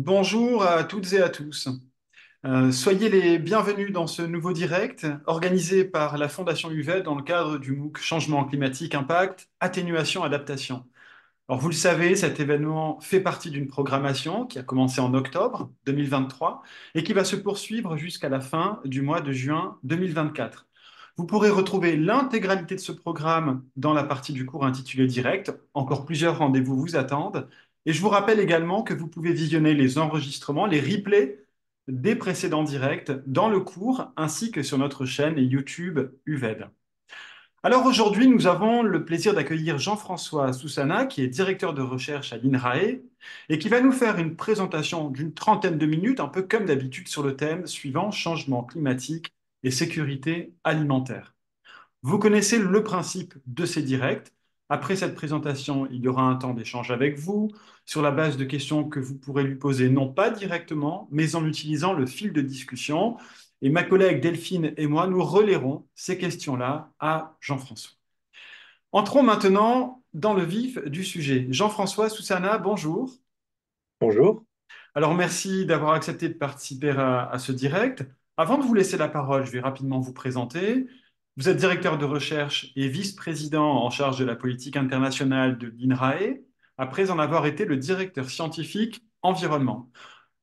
Bonjour à toutes et à tous. Euh, soyez les bienvenus dans ce nouveau direct organisé par la Fondation UVED dans le cadre du MOOC Changement climatique, impact, atténuation, adaptation. Alors vous le savez, cet événement fait partie d'une programmation qui a commencé en octobre 2023 et qui va se poursuivre jusqu'à la fin du mois de juin 2024. Vous pourrez retrouver l'intégralité de ce programme dans la partie du cours intitulée Direct. Encore plusieurs rendez-vous vous attendent. Et je vous rappelle également que vous pouvez visionner les enregistrements, les replays des précédents directs dans le cours ainsi que sur notre chaîne YouTube UVED. Alors aujourd'hui, nous avons le plaisir d'accueillir Jean-François Soussana, qui est directeur de recherche à l'INRAE et qui va nous faire une présentation d'une trentaine de minutes, un peu comme d'habitude, sur le thème suivant changement climatique et sécurité alimentaire. Vous connaissez le principe de ces directs. Après cette présentation, il y aura un temps d'échange avec vous sur la base de questions que vous pourrez lui poser non pas directement, mais en utilisant le fil de discussion. Et ma collègue Delphine et moi, nous relayerons ces questions-là à Jean-François. Entrons maintenant dans le vif du sujet. Jean-François Soussana, bonjour. Bonjour. Alors merci d'avoir accepté de participer à, à ce direct. Avant de vous laisser la parole, je vais rapidement vous présenter. Vous êtes directeur de recherche et vice-président en charge de la politique internationale de l'INRAE, après en avoir été le directeur scientifique environnement.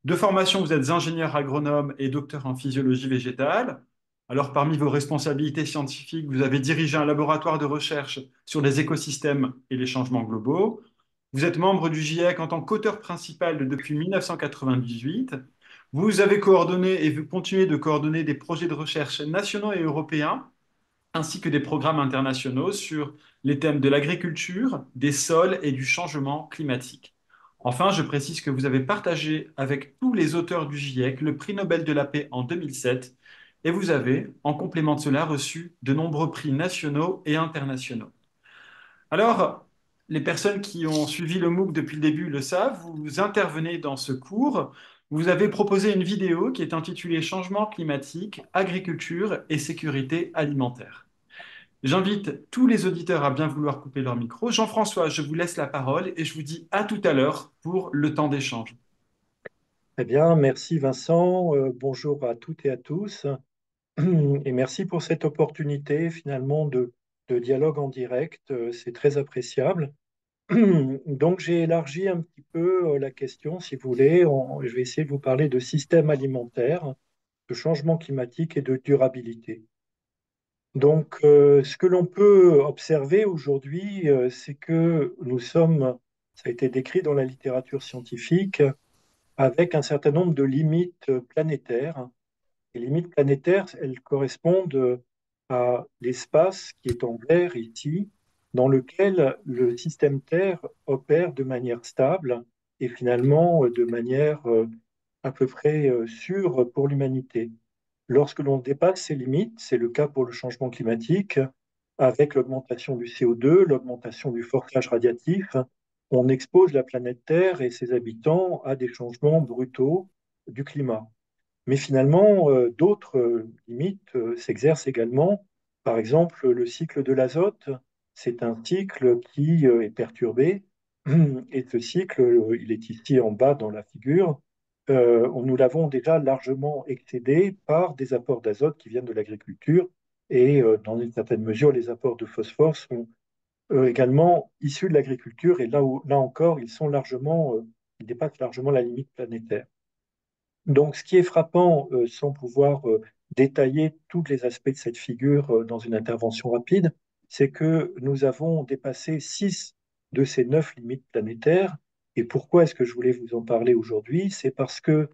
De formation, vous êtes ingénieur agronome et docteur en physiologie végétale. Alors, parmi vos responsabilités scientifiques, vous avez dirigé un laboratoire de recherche sur les écosystèmes et les changements globaux. Vous êtes membre du GIEC en tant qu'auteur principal depuis 1998. Vous avez coordonné et vous continuez de coordonner des projets de recherche nationaux et européens ainsi que des programmes internationaux sur les thèmes de l'agriculture, des sols et du changement climatique. Enfin, je précise que vous avez partagé avec tous les auteurs du GIEC le prix Nobel de la paix en 2007 et vous avez, en complément de cela, reçu de nombreux prix nationaux et internationaux. Alors, les personnes qui ont suivi le MOOC depuis le début le savent, vous intervenez dans ce cours vous avez proposé une vidéo qui est intitulée Changement climatique, agriculture et sécurité alimentaire. J'invite tous les auditeurs à bien vouloir couper leur micro. Jean-François, je vous laisse la parole et je vous dis à tout à l'heure pour le temps d'échange. Très bien, merci Vincent. Euh, bonjour à toutes et à tous. Et merci pour cette opportunité finalement de, de dialogue en direct. Euh, c'est très appréciable. Donc, j'ai élargi un petit peu euh, la question, si vous voulez. je vais essayer de vous parler de système alimentaire, de changement climatique et de durabilité. Donc, euh, ce que l'on peut observer aujourd'hui, euh, c'est que nous sommes, ça a été décrit dans la littérature scientifique, avec un certain nombre de limites planétaires. Les limites planétaires, elles correspondent à l'espace qui est en vert ici, dans lequel le système Terre opère de manière stable et finalement de manière euh, à peu près euh, sûre pour l'humanité. Lorsque l'on dépasse ces limites, c'est le cas pour le changement climatique, avec l'augmentation du CO2, l'augmentation du forçage radiatif, on expose la planète Terre et ses habitants à des changements brutaux du climat. Mais finalement, euh, d'autres limites s'exercent également. Par exemple, le cycle de l'azote c'est un cycle qui euh, est perturbé. Et ce cycle, euh, il est ici en bas dans la figure. Euh, nous l'avons déjà largement excédé par des apports d'azote qui viennent de l'agriculture. Et dans une certaine mesure, les apports de phosphore sont également issus de l'agriculture. Et là, là encore, ils sont largement, ils dépassent largement la limite planétaire. Donc, ce qui est frappant, sans pouvoir détailler tous les aspects de cette figure dans une intervention rapide, c'est que nous avons dépassé six de ces neuf limites planétaires. Et pourquoi est-ce que je voulais vous en parler aujourd'hui? C'est parce que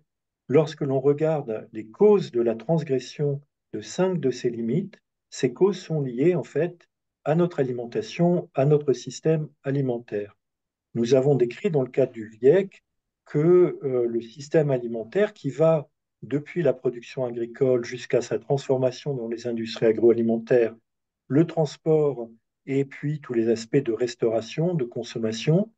lorsque l'on regarde les causes de la transgression de cinq de ces limites, ces causes sont liées en fait à notre alimentation, à notre système alimentaire. Nous avons décrit dans le cadre du GIEC que euh, le système alimentaire qui va depuis la production agricole jusqu'à sa transformation dans les industries agroalimentaires le transport et puis tous les aspects de restauration, de consommation,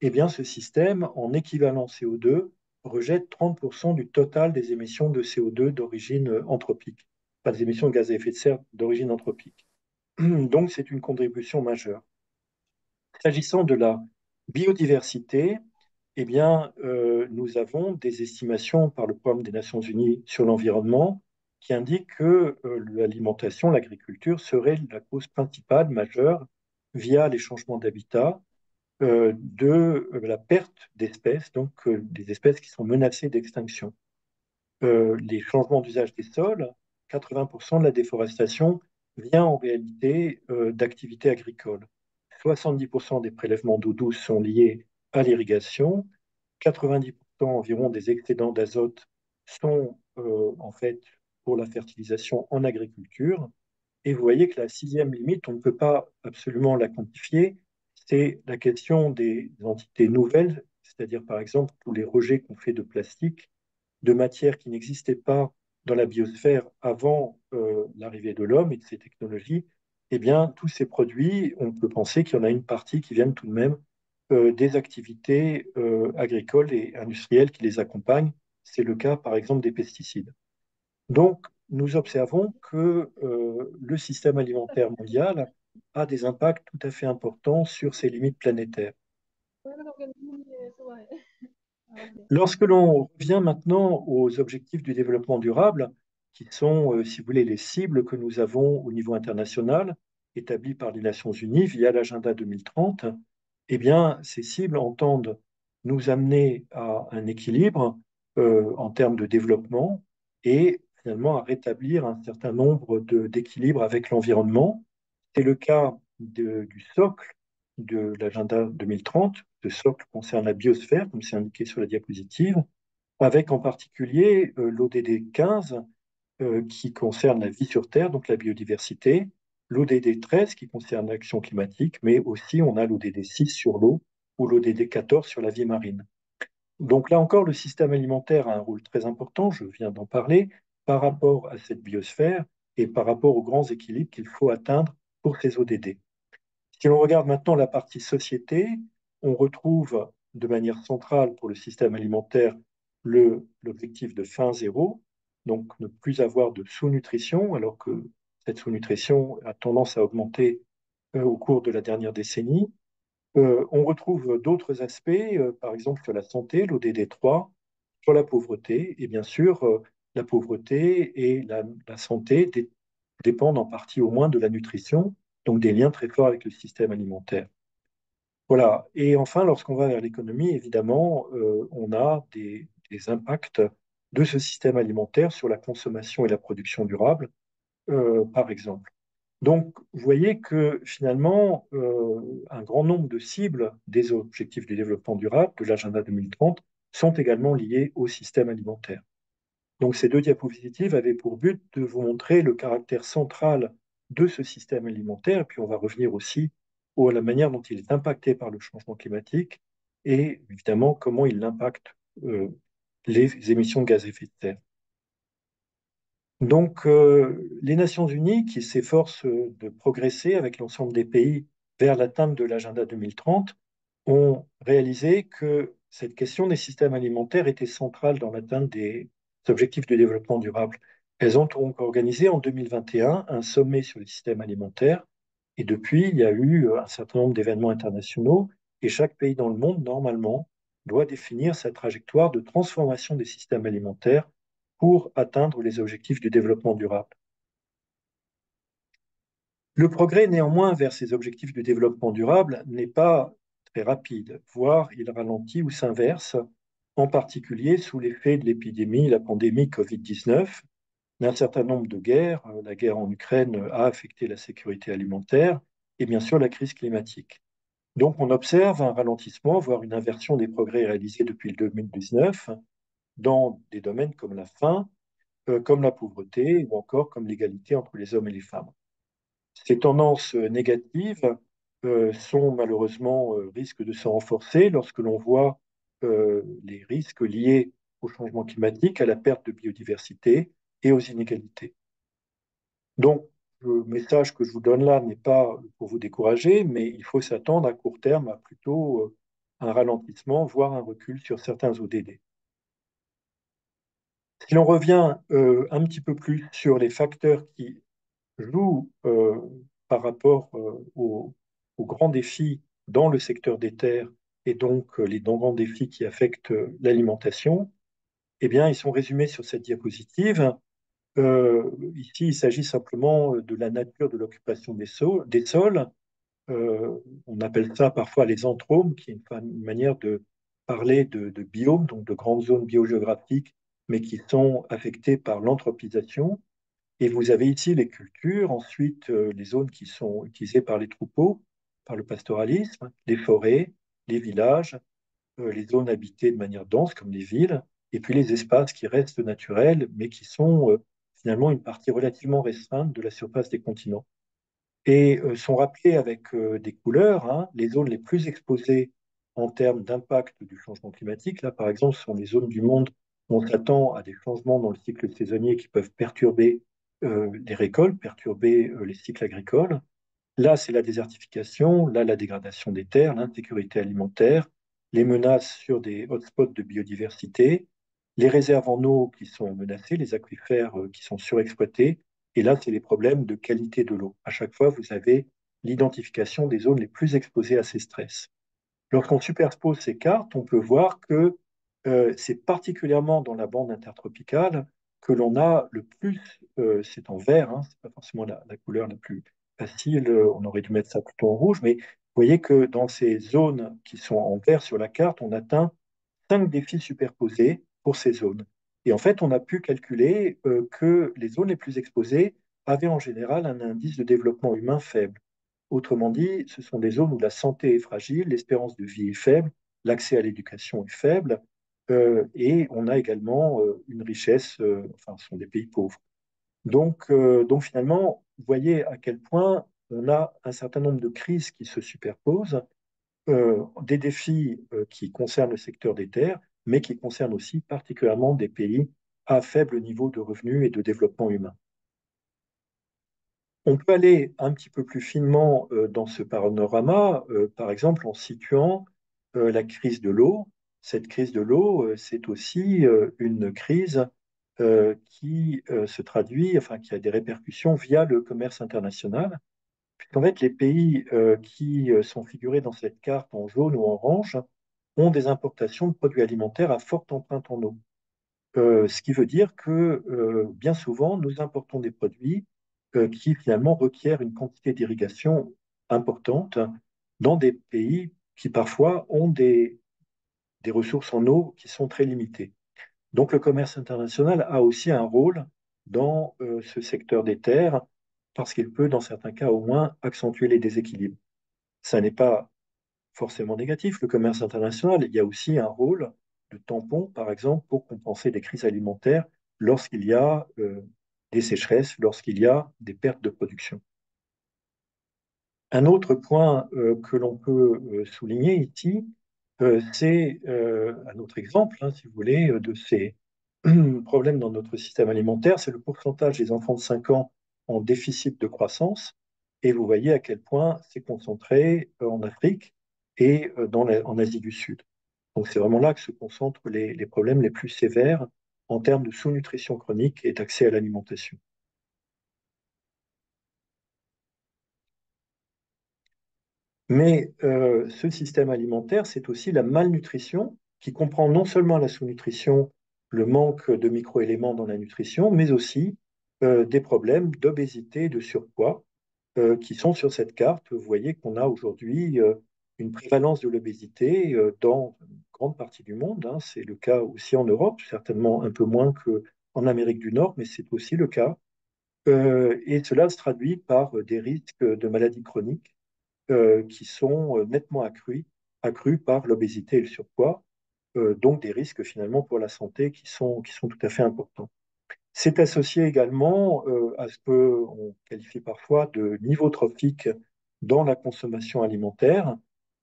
eh bien ce système, en équivalent CO2, rejette 30% du total des émissions de CO2 d'origine anthropique, pas des émissions de gaz à effet de serre d'origine anthropique. Donc c'est une contribution majeure. S'agissant de la biodiversité, eh bien, euh, nous avons des estimations par le Programme des Nations Unies sur l'environnement qui indiquent que euh, l'alimentation, l'agriculture serait la cause principale, majeure, via les changements d'habitat, euh, de la perte d'espèces, donc des espèces qui sont menacées d'extinction. les changements d'usage des sols, 80% de la déforestation vient en réalité d'activités agricoles. 70% des prélèvements d'eau douce sont liés à l'irrigation. 90% environ des excédents d'azote sont euh, en fait pour la fertilisation en agriculture. Et vous voyez que la sixième limite, on ne peut pas absolument la quantifier, c'est la question des entités nouvelles, c'est-à-dire par exemple tous les rejets qu'on fait de plastique, de matières qui n'existaient pas dans la biosphère avant euh, l'arrivée de l'homme et de ces technologies, eh bien, tous ces produits, on peut penser qu'il y en a une partie qui viennent tout de même euh, des activités euh, agricoles et industrielles qui les accompagnent. C'est le cas, par exemple, des pesticides. Donc, nous observons que euh, le système alimentaire mondial a des impacts tout à fait importants sur ses limites planétaires. Lorsque l'on revient maintenant aux objectifs du développement durable, qui sont, si vous voulez, les cibles que nous avons au niveau international, établies par les Nations Unies via l'agenda 2030, eh bien, ces cibles entendent nous amener à un équilibre euh, en termes de développement et à rétablir un certain nombre d'équilibres avec l'environnement. C'est le cas du socle de l'agenda 2030. Le socle concerne la biosphère, comme c'est indiqué sur la diapositive, avec en particulier euh, l'ODD 15 euh, qui concerne la vie sur Terre, donc la biodiversité, l'ODD 13 qui concerne l'action climatique, mais aussi on a l'ODD 6 sur l'eau ou l'ODD 14 sur la vie marine. Donc là encore, le système alimentaire a un rôle très important, je viens d'en parler, par rapport à cette biosphère et par rapport aux grands équilibres qu'il faut atteindre pour ces ODD. Si l'on regarde maintenant la partie société, on retrouve de manière centrale pour le système alimentaire l'objectif de fin zéro, donc ne plus avoir de sous-nutrition, alors que cette sous-nutrition a tendance à augmenter euh, au cours de la dernière décennie. Euh, on retrouve d'autres aspects, euh, par exemple sur la santé, l'ODD 3, sur la pauvreté, et bien sûr, la pauvreté et la, santé dépendent en partie au moins de la nutrition, donc des liens très forts avec le système alimentaire. Voilà. Et enfin, lorsqu'on va vers l'économie, évidemment, on a des, impacts de ce système alimentaire sur la consommation et la production durable, euh, par exemple. Donc, vous voyez que finalement, euh, un grand nombre de cibles des objectifs du développement durable de l'agenda 2030 sont également liées au système alimentaire. Donc, ces deux diapositives avaient pour but de vous montrer le caractère central de ce système alimentaire, puis on va revenir aussi à la manière dont il est impacté par le changement climatique et évidemment comment il impacte euh, les émissions de gaz à effet de serre. Donc, euh, les Nations Unies, qui s'efforcent de progresser avec l'ensemble des pays vers l'atteinte de l'agenda 2030, ont réalisé que cette question des systèmes alimentaires était centrale dans l'atteinte des objectifs de développement durable. Elles ont donc organisé en 2021 un sommet sur les systèmes alimentaires et depuis, il y a eu un certain nombre d'événements internationaux et chaque pays dans le monde, normalement, doit définir sa trajectoire de transformation des systèmes alimentaires pour atteindre les objectifs du développement durable. Le progrès néanmoins vers ces objectifs du développement durable n'est pas très rapide, voire il ralentit ou s'inverse, en particulier sous l'effet de l'épidémie, la pandémie Covid-19, d'un certain nombre de guerres. La guerre en Ukraine a affecté la sécurité alimentaire et bien sûr la crise climatique. Donc on observe un ralentissement, voire une inversion des progrès réalisés depuis le 2019, dans des domaines comme la faim, euh, comme la pauvreté ou encore comme l'égalité entre les hommes et les femmes. Ces tendances euh, négatives euh, sont malheureusement risquent de se renforcer lorsque l'on voit les risques liés au changement climatique, à la perte de biodiversité et aux inégalités. Donc, le message que je vous donne là n'est pas pour vous décourager, mais il faut s'attendre à court terme à plutôt un ralentissement, voire un recul sur certains ODD. Si l'on revient euh, un petit peu plus sur les facteurs qui jouent euh, par rapport euh, aux, grands défis dans le secteur des terres et donc les grands défis qui affectent l'alimentation, eh bien, ils sont résumés sur cette diapositive. Euh, ici, il s'agit simplement de la nature de l'occupation des, sols. Euh, on appelle ça parfois les anthromes, qui est une, manière de parler de, biomes, donc de grandes zones biogéographiques, mais qui sont affectées par l'anthropisation. Et vous avez ici les cultures, ensuite euh, les zones qui sont utilisées par les troupeaux, par le pastoralisme, les forêts, les villages, les zones habitées de manière dense comme les villes, et puis les espaces qui restent naturels, mais qui sont euh, finalement une partie relativement restreinte de la surface des continents. Et euh, sont rappelés avec euh, des couleurs hein, les zones les plus exposées en termes d'impact du changement climatique. Là, par exemple, ce sont les zones du monde où on s'attend à des changements dans le cycle saisonnier qui peuvent perturber les récoltes, perturber les cycles agricoles. Là, c'est la désertification, là, la dégradation des terres, l'insécurité alimentaire, les menaces sur des hotspots de biodiversité, les réserves en eau qui sont menacées, les aquifères euh, qui sont surexploités. Et là, c'est les problèmes de qualité de l'eau. À chaque fois, vous avez l'identification des zones les plus exposées à ces stress. Lorsqu'on superpose ces cartes, on peut voir que euh, c'est particulièrement dans la bande intertropicale que l'on a le plus, euh, c'est en vert, hein, c'est pas forcément la, la, couleur la plus facile, on aurait dû mettre ça plutôt en rouge, mais vous voyez que dans ces zones qui sont en vert sur la carte, on atteint cinq défis superposés pour ces zones. Et en fait, on a pu calculer euh, que les zones les plus exposées avaient en général un indice de développement humain faible. Autrement dit, ce sont des zones où la santé est fragile, l'espérance de vie est faible, l'accès à l'éducation est faible, euh, et on a également euh, une richesse, enfin, ce sont des pays pauvres. Donc, donc finalement, vous voyez à quel point on a un certain nombre de crises qui se superposent, des défis qui concernent le secteur des terres, mais qui concerne aussi particulièrement des pays à faible niveau de revenus et de développement humain. On peut aller un petit peu plus finement euh, dans ce panorama, euh, par exemple en situant euh, la crise de l'eau. Cette crise de l'eau, c'est aussi une crise qui se traduit, enfin qui a des répercussions via le commerce international. Puisqu'en fait, les pays qui sont figurés dans cette carte en jaune ou en orange ont des importations de produits alimentaires à forte empreinte en eau. Euh, ce qui veut dire que euh, bien souvent, nous importons des produits euh, qui finalement requièrent une quantité d'irrigation importante dans des pays qui parfois ont des, des ressources en eau qui sont très limitées. Donc le commerce international a aussi un rôle dans ce secteur des terres parce qu'il peut, dans certains cas au moins, accentuer les déséquilibres. Ça n'est pas forcément négatif. Le commerce international, il y a aussi un rôle de tampon, par exemple, pour compenser des crises alimentaires lorsqu'il y a euh, des sécheresses, lorsqu'il y a des pertes de production. Un autre point euh, que l'on peut euh, souligner ici, c'est un autre exemple, hein, si vous voulez, de ces problèmes dans notre système alimentaire, c'est le pourcentage des enfants de 5 ans en déficit de croissance. Et vous voyez à quel point c'est concentré en Afrique et euh, en Asie du Sud. Donc c'est vraiment là que se concentrent les, les problèmes les plus sévères en termes de sous-nutrition chronique et d'accès à l'alimentation. Mais euh, ce système alimentaire, c'est aussi la malnutrition qui comprend non seulement la sous-nutrition, le manque de microéléments dans la nutrition, mais aussi euh, des problèmes d'obésité et de surpoids euh, qui sont sur cette carte. Vous voyez qu'on a aujourd'hui une prévalence de l'obésité dans une grande partie du monde. Hein. C'est le cas aussi en Europe, certainement un peu moins qu'en Amérique du Nord, mais c'est aussi le cas. Et cela se traduit par des risques de maladies chroniques qui sont nettement accrus, accrus par l'obésité et le surpoids, donc des risques finalement pour la santé qui sont, qui sont tout à fait importants. C'est associé également à ce qu'on qualifie parfois de niveau trophique dans la consommation alimentaire,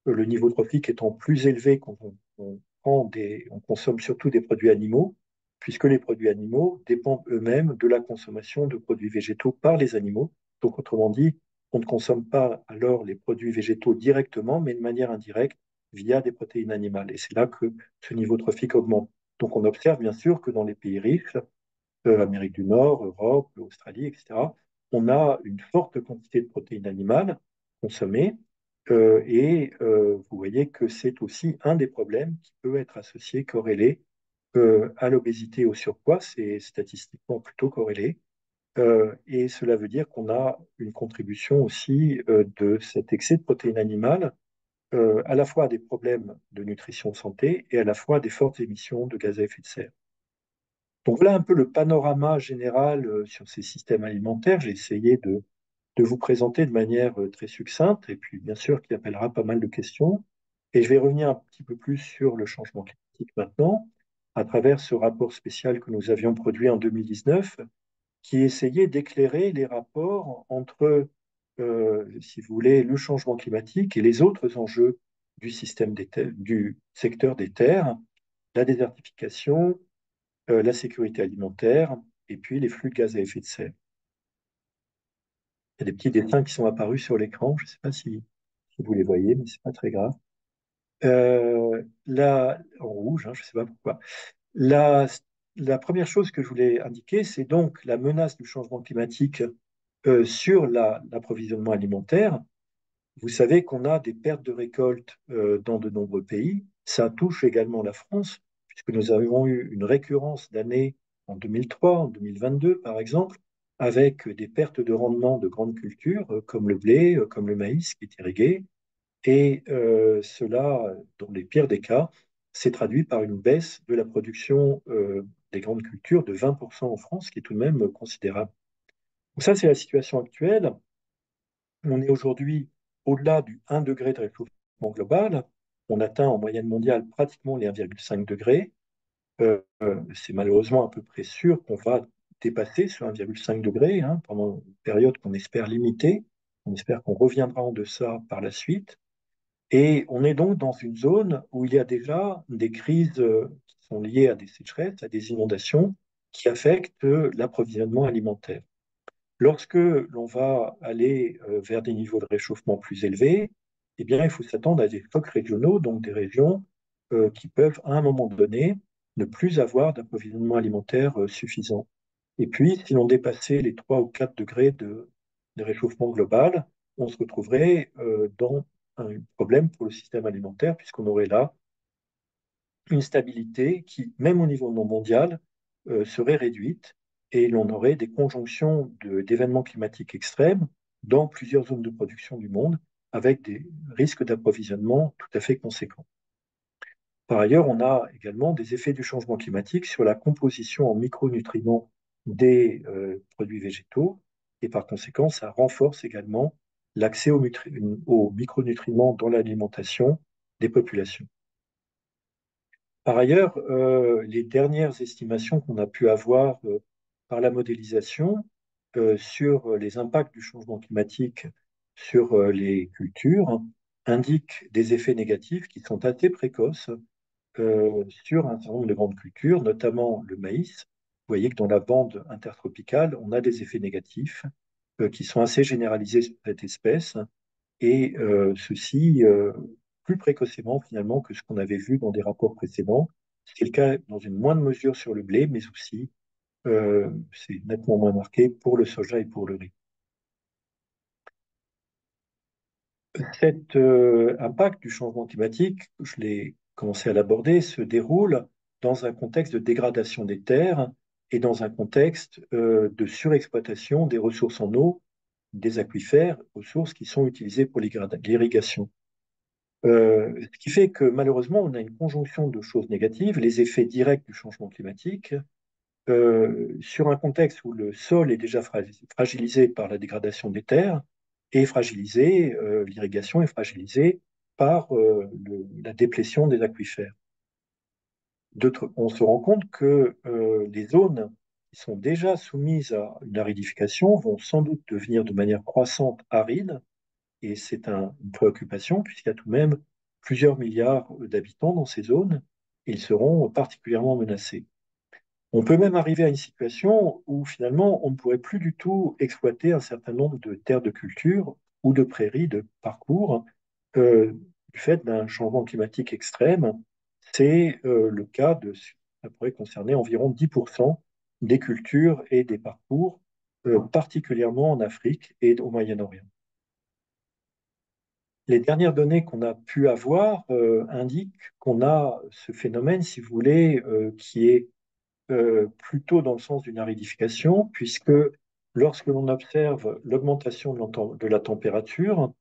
le niveau trophique étant plus élevé quand on, on consomme surtout des produits animaux, puisque les produits animaux dépendent eux-mêmes de la consommation de produits végétaux par les animaux. Donc, autrement dit, on ne consomme pas alors les produits végétaux directement, mais de manière indirecte via des protéines animales. Et c'est là que ce niveau trophique augmente. Donc, on observe bien sûr que dans les pays riches, euh, Amérique du Nord, Europe, Australie, etc., on a une forte quantité de protéines animales consommées, Euh, et euh, vous voyez que c'est aussi un des problèmes qui peut être associé, corrélé à l'obésité au surpoids. C'est statistiquement plutôt corrélé. Et cela veut dire qu'on a une contribution aussi de cet excès de protéines animales à la fois à des problèmes de nutrition santé et à la fois à des fortes émissions de gaz à effet de serre. Donc voilà un peu le panorama général sur ces systèmes alimentaires. J'ai essayé de de vous présenter de manière euh, très succincte, et puis bien sûr qui appellera pas mal de questions. Et je vais revenir un petit peu plus sur le changement climatique maintenant, à travers ce rapport spécial que nous avions produit en 2019, qui essayait d'éclairer les rapports entre, euh, si vous voulez, le changement climatique et les autres enjeux du système des du secteur des terres, la désertification, euh, la sécurité alimentaire et puis les flux de gaz à effet de serre. Il y a des petits dessins qui sont apparus sur l'écran. Je ne sais pas si, vous les voyez, mais ce n'est pas très grave. Euh, en rouge, hein, je ne sais pas pourquoi. La, première chose que je voulais indiquer, c'est donc la menace du changement climatique euh, sur l'approvisionnement alimentaire. Vous savez qu'on a des pertes de récoltes euh, dans de nombreux pays. Ça touche également la France, puisque nous avons eu une récurrence d'années en 2003, en 2022 par exemple, avec des pertes de rendement de grandes cultures euh, comme le blé, comme le maïs qui est irrigué. Et cela, dans les pires des cas, s'est traduit par une baisse de la production des grandes cultures de 20% en France, qui est tout de même considérable. Donc ça, c'est la situation actuelle. On est aujourd'hui au-delà du 1 degré de réchauffement global. On atteint en moyenne mondiale pratiquement les 1,5 degrés. c'est malheureusement à peu près sûr qu'on va dépasser ce 1,5 degré hein, pendant une période qu'on espère limitée. On espère qu'on reviendra en deçà par la suite. Et on est donc dans une zone où il y a déjà des crises euh, sont liées à des sécheresses, à des inondations, qui affectent l'approvisionnement alimentaire. Lorsque l'on va aller euh, vers des niveaux de réchauffement plus élevés, eh bien, il faut s'attendre à des chocs régionaux, donc des régions euh, qui peuvent, à un moment donné, ne plus avoir d'approvisionnement alimentaire suffisant. Et puis, si l'on dépassait les 3 ou 4 degrés de, réchauffement global, on se retrouverait euh, dans un problème pour le système alimentaire, puisqu'on aurait là une stabilité qui, même au niveau non mondial, euh, serait réduite et l'on aurait des conjonctions d'événements climatiques extrêmes dans plusieurs zones de production du monde avec des risques d'approvisionnement tout à fait conséquents. Par ailleurs, on a également des effets du changement climatique sur la composition en micronutriments des euh, produits végétaux et par conséquent, ça renforce également l'accès aux, micronutriments dans l'alimentation des populations. Par ailleurs, euh, les dernières estimations qu'on a pu avoir euh, par la modélisation sur les impacts du changement climatique sur les cultures indiquent des effets négatifs qui sont assez précoces sur un certain nombre de grandes cultures, notamment le maïs, vous voyez que dans la bande intertropicale, on a des effets négatifs euh, qui sont assez généralisés sur cette espèce, et euh, ceci euh, plus précocement finalement que ce qu'on avait vu dans des rapports précédents. C'est le cas dans une moindre mesure sur le blé, mais aussi c'est nettement moins marqué pour le soja et pour le riz. Cet impact du changement climatique, je l'ai commencé à l'aborder, se déroule dans un contexte de dégradation des terres et dans un contexte euh, de surexploitation des ressources en eau, des aquifères, ressources qui sont utilisées pour l'irrigation. Euh, ce qui fait que malheureusement, on a une conjonction de choses négatives, les effets directs du changement climatique, euh, sur un contexte où le sol est déjà fragilisé par la dégradation des terres, et fragilisé, l'irrigation est fragilisée par la déplétion des aquifères. On se rend compte que euh, les zones qui sont déjà soumises à une aridification vont sans doute devenir de manière croissante arides, et c'est une préoccupation puisqu'il y a tout de même plusieurs milliards d'habitants dans ces zones, et ils seront particulièrement menacés. On peut même arriver à une situation où finalement on ne pourrait plus du tout exploiter un certain nombre de terres de culture ou de prairies de parcours euh, du fait d'un changement climatique extrême c'est euh, le cas de, ça pourrait concerner environ 10% des cultures et des parcours, euh, particulièrement en Afrique et au Moyen-Orient. Les dernières données qu'on a pu avoir euh, indiquent qu'on a ce phénomène, si vous voulez, euh, qui est euh, plutôt dans le sens d'une aridification, puisque lorsque l'on observe l'augmentation de, la température,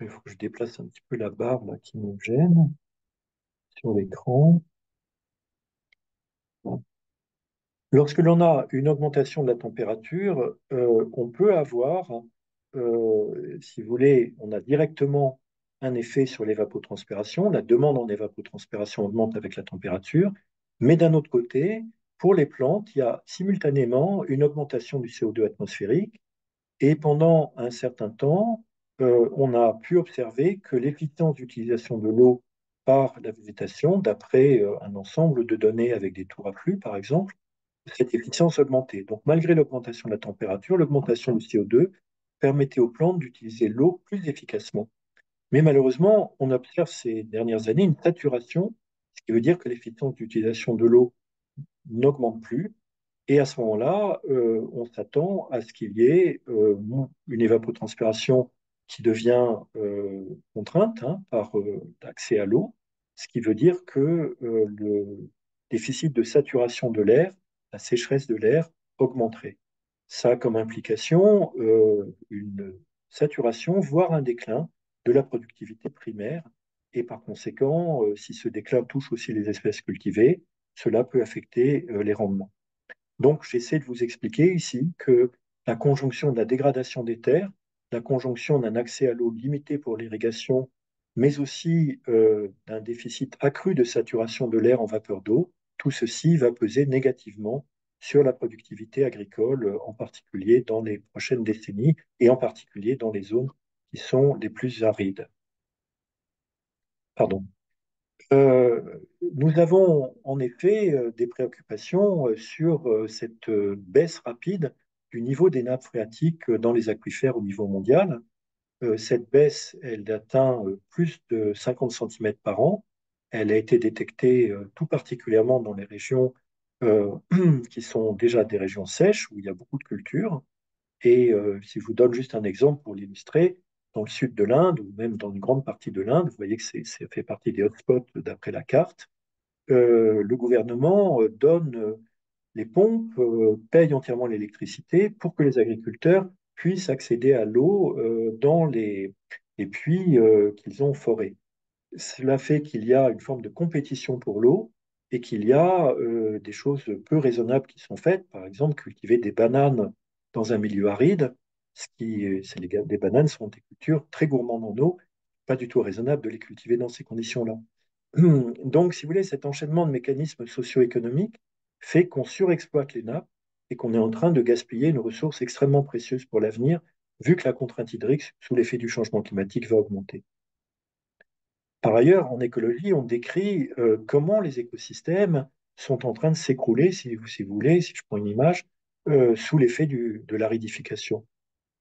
il faut que je déplace un petit peu la barre qui me gêne sur l'écran. Lorsque l'on a une augmentation de la température, on peut avoir, euh, si vous voulez, on a directement un effet sur l'évapotranspiration. La demande en évapotranspiration augmente avec la température. Mais d'un autre côté, pour les plantes, il y a simultanément une augmentation du CO2 atmosphérique. Et pendant un certain temps, euh, on a pu observer que l'efficience d'utilisation de l'eau par la végétation, d'après un ensemble de données avec des tours à flux, par exemple, cette efficience augmentait. Donc, malgré l'augmentation de la température, l'augmentation du CO2 permettait aux plantes d'utiliser l'eau plus efficacement. Mais malheureusement, on observe ces dernières années une saturation, ce qui veut dire que l'efficience d'utilisation de l'eau n'augmente plus. Et à ce moment-là, euh, on s'attend à ce qu'il y ait euh, une évapotranspiration qui devient euh, contrainte hein, par l'accès à l'eau, ce qui veut dire que le déficit de saturation de l'air la sécheresse de l'air augmenterait. Ça a comme implication euh, une saturation, voire un déclin de la productivité primaire. Et par conséquent, euh, si ce déclin touche aussi les espèces cultivées, cela peut affecter euh, les rendements. Donc, j'essaie de vous expliquer ici que la conjonction de la dégradation des terres, la conjonction d'un accès à l'eau limité pour l'irrigation, mais aussi d'un déficit accru de saturation de l'air en vapeur d'eau, tout ceci va peser négativement sur la productivité agricole, en particulier dans les prochaines décennies et en particulier dans les zones qui sont les plus arides. Pardon. Euh, nous avons en effet euh, des préoccupations euh, sur cette baisse rapide du niveau des nappes phréatiques dans les aquifères au niveau mondial. Cette baisse, elle atteint plus de 50 cm par an elle a été détectée tout particulièrement dans les régions qui sont déjà des régions sèches, où il y a beaucoup de cultures. Et euh, si je vous donne juste un exemple pour l'illustrer, dans le sud de l'Inde, ou même dans une grande partie de l'Inde, vous voyez que ça fait partie des hotspots d'après la carte, le gouvernement donne les pompes, paye entièrement l'électricité pour que les agriculteurs puissent accéder à l'eau dans les, les puits qu'ils ont forés cela fait qu'il y a une forme de compétition pour l'eau et qu'il y a euh, des choses peu raisonnables qui sont faites. Par exemple, cultiver des bananes dans un milieu aride, ce qui, les, des bananes sont des cultures très gourmandes en eau, pas du tout raisonnable de les cultiver dans ces conditions-là. Donc, si vous voulez, cet enchaînement de mécanismes socio-économiques fait qu'on surexploite les nappes et qu'on est en train de gaspiller une ressource extrêmement précieuse pour l'avenir, vu que la contrainte hydrique, sous l'effet du changement climatique, va augmenter. Par ailleurs, en écologie, on décrit euh, comment les écosystèmes sont en train de s'écrouler, si vous, voulez, si je prends une image, euh, sous l'effet de l'aridification.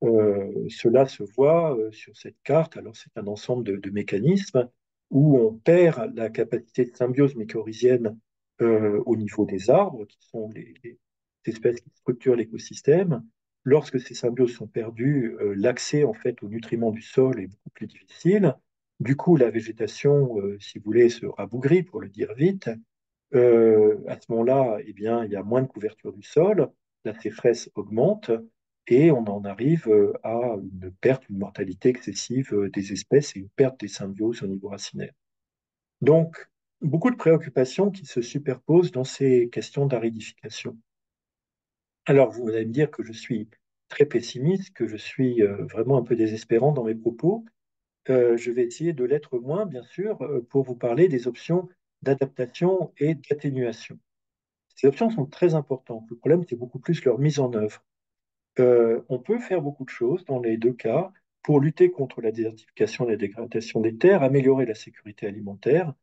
Euh, cela se voit sur cette carte. Alors, c'est un ensemble de, mécanismes où on perd la capacité de symbiose mycorhizienne au niveau des arbres, qui sont les, les espèces qui structurent l'écosystème. Lorsque ces symbioses sont perdues, l'accès en fait aux nutriments du sol est beaucoup plus difficile. Du coup, la végétation, euh, si vous voulez, se rabougrit, pour le dire vite. Euh, à ce moment-là, eh bien, il y a moins de couverture du sol, la sécheresse augmente et on en arrive euh, à une perte, une mortalité excessive des espèces et une perte des symbioses au niveau racinaire. Donc, beaucoup de préoccupations qui se superposent dans ces questions d'aridification. Alors, vous allez me dire que je suis très pessimiste, que je suis vraiment un peu désespérant dans mes propos, euh, je vais essayer de l'être moins, bien sûr, euh, pour vous parler des options d'adaptation et d'atténuation. Ces options sont très importantes. Le problème, c'est beaucoup plus leur mise en œuvre. Euh, on peut faire beaucoup de choses dans les deux cas pour lutter contre la désertification et la dégradation des terres, améliorer la sécurité alimentaire.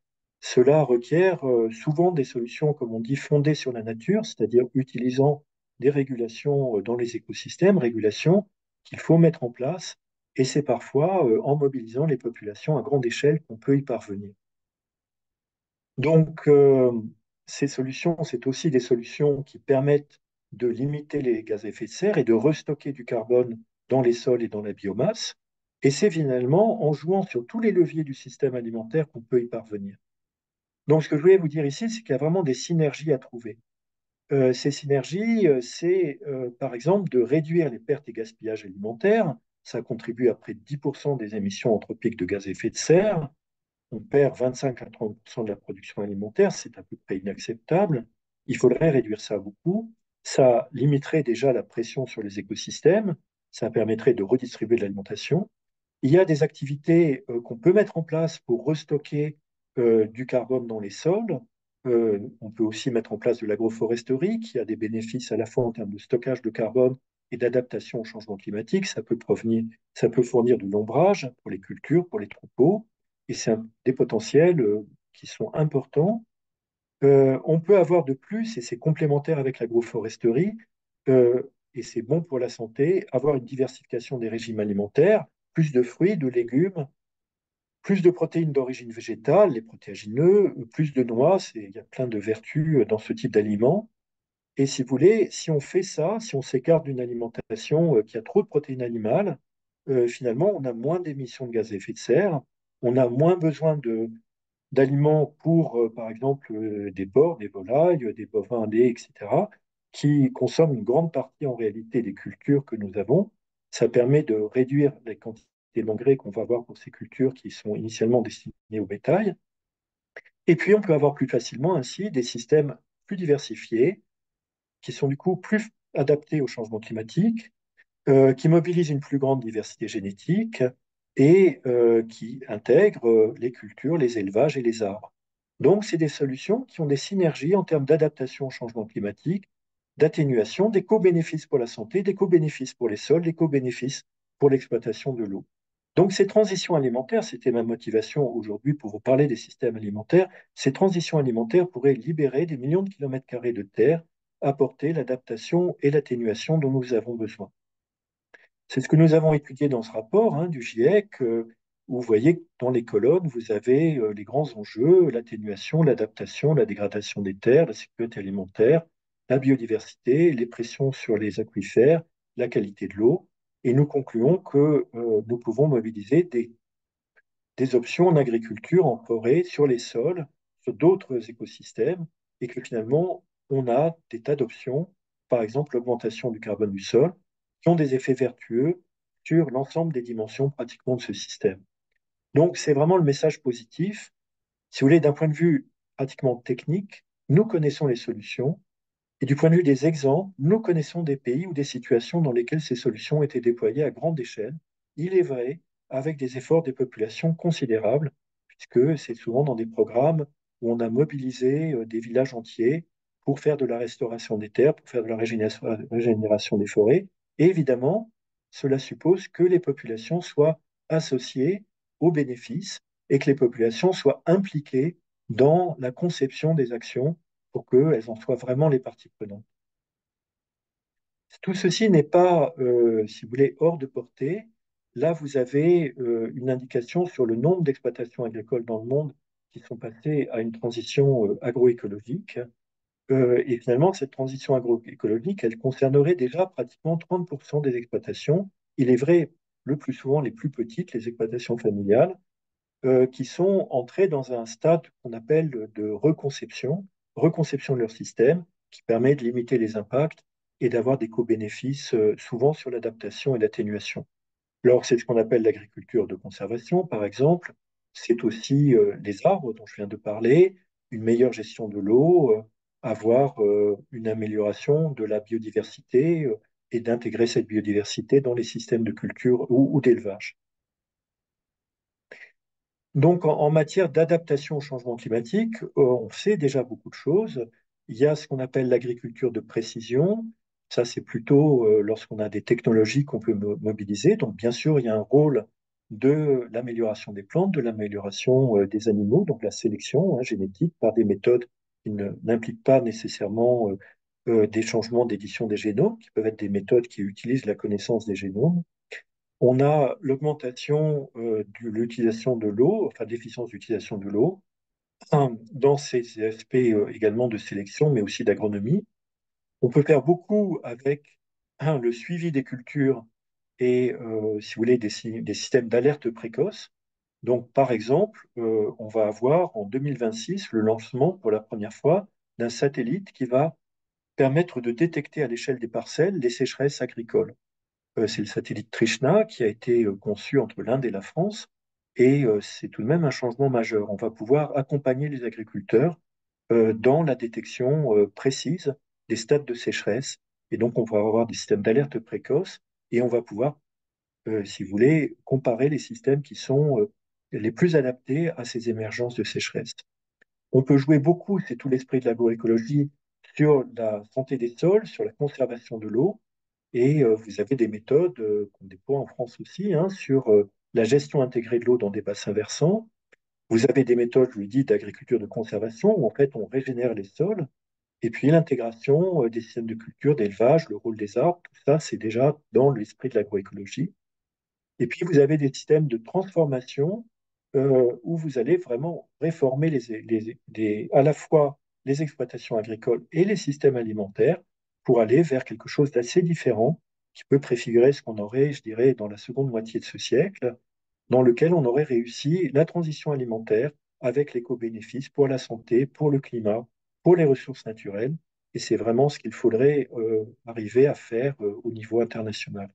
Cela requiert souvent des solutions, comme on dit, fondées sur la nature, c'est-à-dire utilisant des régulations dans les écosystèmes, régulations qu'il faut mettre en place et c'est parfois euh, en mobilisant les populations à grande échelle qu'on peut y parvenir. Donc, euh, ces solutions, c'est aussi des solutions qui permettent de limiter les gaz à effet de serre et de restocker du carbone dans les sols et dans la biomasse. Et c'est finalement en jouant sur tous les leviers du système alimentaire qu'on peut y parvenir. Donc, ce que je voulais vous dire ici, c'est qu'il y a vraiment des synergies à trouver. Euh, ces synergies, c'est par exemple de réduire les pertes et gaspillages alimentaires. Ça contribue à près de 10% des émissions anthropiques de gaz à effet de serre. On perd 25 à 30% de la production alimentaire, c'est à peu près inacceptable. Il faudrait réduire ça beaucoup. Ça limiterait déjà la pression sur les écosystèmes. Ça permettrait de redistribuer de l'alimentation. Il y a des activités qu'on peut mettre en place pour restocker du carbone dans les sols. Euh, on peut aussi mettre en place de l'agroforesterie qui a des bénéfices à la fois en termes de stockage de carbone et d'adaptation au changement climatique. Ça peut, fournir de l'ombrage pour les cultures, pour les troupeaux, et c'est des potentiels euh, qui sont importants. Euh, on peut avoir de plus, et c'est complémentaire avec l'agroforesterie, et c'est bon pour la santé, avoir une diversification des régimes alimentaires, plus de fruits, de légumes, plus de protéines d'origine végétale, les protéagineux, plus de noix, il y a plein de vertus dans ce type d'aliments. Et si vous voulez, si on fait ça, si on s'écarte d'une alimentation euh, qui a trop de protéines animales, euh, finalement, on a moins d'émissions de gaz à effet de serre, on a moins besoin d'aliments pour, euh, par exemple, des porcs, des volailles, des bovins, des, etc., qui consomment une grande partie en réalité des cultures que nous avons. Ça permet de réduire les quantités l'engrais qu'on va avoir pour ces cultures qui sont initialement destinées au bétail. Et puis, on peut avoir plus facilement ainsi des systèmes plus diversifiés, qui sont du coup plus adaptés au changement climatique, euh, qui mobilisent une plus grande diversité génétique et euh, qui intègrent les cultures, les élevages et les arbres. Donc, c'est des solutions qui ont des synergies en termes d'adaptation au changement climatique, d'atténuation, des co-bénéfices pour la santé, des co-bénéfices pour les sols, des co-bénéfices pour l'exploitation de l'eau. Donc ces transitions alimentaires, c'était ma motivation aujourd'hui pour vous parler des systèmes alimentaires, ces transitions alimentaires pourraient libérer des millions de kilomètres carrés de terre, apporter l'adaptation et l'atténuation dont nous avons besoin. C'est ce que nous avons étudié dans ce rapport hein, du GIEC, euh, vous voyez que dans les colonnes, vous avez euh, les grands enjeux, l'atténuation, l'adaptation, la dégradation des terres, la sécurité alimentaire, la biodiversité, les pressions sur les aquifères, la qualité de l'eau. Et nous concluons que euh, nous pouvons mobiliser des, des options en agriculture, en forêt, sur les sols, sur d'autres écosystèmes, et que finalement, on a des tas d'options, par exemple l'augmentation du carbone du sol, qui ont des effets vertueux sur l'ensemble des dimensions pratiquement de ce système. Donc, c'est vraiment le message positif. Si vous voulez, d'un point de vue pratiquement technique, nous connaissons les solutions, et du point de vue des exemples, nous connaissons des pays ou des situations dans lesquelles ces solutions ont été déployées à grande échelle. Il est vrai, avec des efforts des populations considérables, puisque c'est souvent dans des programmes où on a mobilisé euh, des villages entiers pour faire de la restauration des terres, pour faire de la régénération des forêts. Et évidemment, cela suppose que les populations soient associées aux bénéfices et que les populations soient impliquées dans la conception des actions pour qu'elles en soient vraiment les parties prenantes. Tout ceci n'est pas, euh, si vous voulez, hors de portée. Là, vous avez euh, une indication sur le nombre d'exploitations agricoles dans le monde qui sont passées à une transition euh, agroécologique. Et finalement, cette transition agroécologique, elle concernerait déjà pratiquement 30% des exploitations. Il est vrai, le plus souvent les plus petites, les exploitations familiales, qui sont entrées dans un stade qu'on appelle de reconception, reconception de leur système qui permet de limiter les impacts et d'avoir des co-bénéfices euh, souvent sur l'adaptation et l'atténuation. Alors, c'est ce qu'on appelle l'agriculture de conservation, par exemple. C'est aussi euh, les arbres dont je viens de parler, une meilleure gestion de l'eau, euh, avoir une amélioration de la biodiversité et d'intégrer cette biodiversité dans les systèmes de culture ou d'élevage. Donc, en, matière d'adaptation au changement climatique, euh, on sait déjà beaucoup de choses. Il y a ce qu'on appelle l'agriculture de précision. Ça, c'est plutôt euh, lorsqu'on a des technologies qu'on peut mobiliser. Donc, bien sûr, il y a un rôle de l'amélioration des plantes, de l'amélioration euh, des animaux, donc la sélection hein, génétique par des méthodes qui n'impliquent pas nécessairement des changements d'édition des génomes, qui peuvent être des méthodes qui utilisent la connaissance des génomes. On a l'augmentation euh, de l'utilisation de l'eau, enfin l'efficience d'utilisation de l'eau, dans ces aspects euh, également de sélection, mais aussi d'agronomie. On peut faire beaucoup avec le suivi des cultures et, euh, si vous voulez, des, des systèmes d'alerte précoce. Donc, par exemple, euh, on va avoir en 2026 le lancement pour la première fois d'un satellite qui va permettre de détecter à l'échelle des parcelles les sécheresses agricoles. Euh, c'est le satellite Trishna qui a été euh, conçu entre l'Inde et la France. Et c'est tout de même un changement majeur. On va pouvoir accompagner les agriculteurs dans la détection précise des stades de sécheresse. Et donc, on va avoir des systèmes d'alerte précoce et on va pouvoir, si vous voulez, comparer les systèmes qui sont les plus adaptés à ces émergences de sécheresse. On peut jouer beaucoup, c'est tout l'esprit de l'agroécologie, sur la santé des sols, sur la conservation de l'eau. Et euh, vous avez des méthodes euh, qu'on déploie en France aussi hein, sur euh, la gestion intégrée de l'eau dans des bassins versants. Vous avez des méthodes, je vous le dis, d'agriculture de conservation où en fait on régénère les sols. Et puis l'intégration euh, des systèmes de culture, d'élevage, le rôle des arbres, tout ça, c'est déjà dans l'esprit de l'agroécologie. Et puis, vous avez des systèmes de transformation euh, où vous allez vraiment réformer à la fois les exploitations agricoles et les systèmes alimentaires pour aller vers quelque chose d'assez différent qui peut préfigurer ce qu'on aurait, je dirais, dans la seconde moitié de ce siècle, dans lequel on aurait réussi la transition alimentaire avec l'éco-bénéfice pour la santé, pour le climat, pour les ressources naturelles. Et c'est vraiment ce qu'il faudrait euh, arriver à faire euh, au niveau international.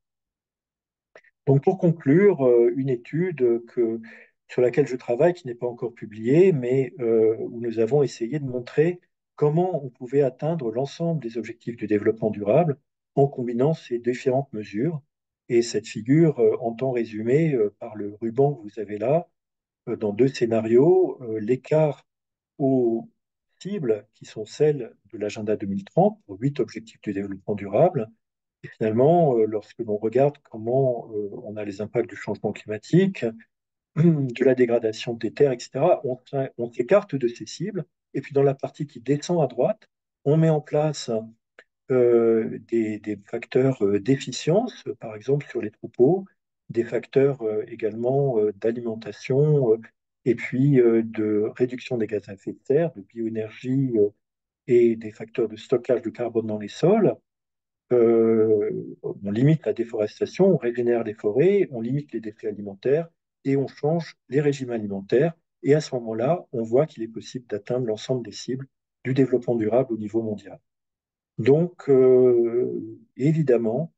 Donc, pour conclure, une étude que, sur laquelle je travaille, qui n'est pas encore publiée, mais euh, où nous avons essayé de montrer comment on pouvait atteindre l'ensemble des objectifs du développement durable en combinant ces différentes mesures. Et cette figure euh, entend résumer euh, par le ruban que vous avez là, dans deux scénarios, l'écart aux cibles qui sont celles de l'agenda 2030 pour huit objectifs du développement durable et finalement, lorsque l'on regarde comment on a les impacts du changement climatique, de la dégradation des terres, etc., on, s'écarte de ces cibles. Et puis dans la partie qui descend à droite, on met en place euh, des, facteurs euh, d'efficience, par exemple sur les troupeaux, des facteurs euh, également d'alimentation, et puis de réduction des gaz à effet de serre, de bioénergie et des facteurs de stockage de carbone dans les sols. On limite la déforestation, on régénère les forêts, on limite les déchets alimentaires et on change les régimes alimentaires. Et à ce moment-là, on voit qu'il est possible d'atteindre l'ensemble des cibles du développement durable au niveau mondial. Donc, euh, évidemment,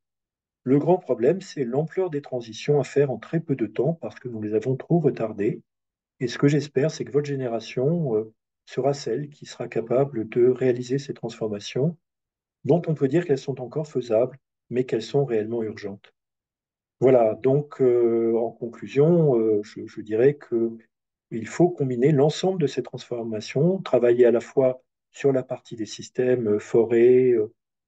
le grand problème, c'est l'ampleur des transitions à faire en très peu de temps parce que nous les avons trop retardées. Et ce que j'espère, c'est que votre génération euh, sera celle qui sera capable de réaliser ces transformations dont on peut dire qu'elles sont encore faisables, mais qu'elles sont réellement urgentes. Voilà, donc euh, en conclusion, euh, je, dirais que il faut combiner l'ensemble de ces transformations, travailler à la fois sur la partie des systèmes euh, forêts,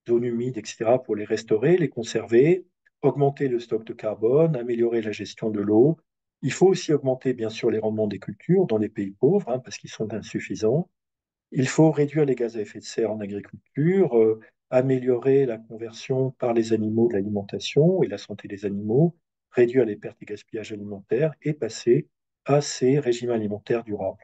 zones humides, etc., pour les restaurer, les conserver, augmenter le stock de carbone, améliorer la gestion de l'eau. Il faut aussi augmenter, bien sûr, les rendements des cultures dans les pays pauvres, hein, parce qu'ils sont insuffisants. Il faut réduire les gaz à effet de serre en agriculture, améliorer la conversion par les animaux de l'alimentation et la santé des animaux, réduire les pertes et gaspillages alimentaires et passer à ces régimes alimentaires durables.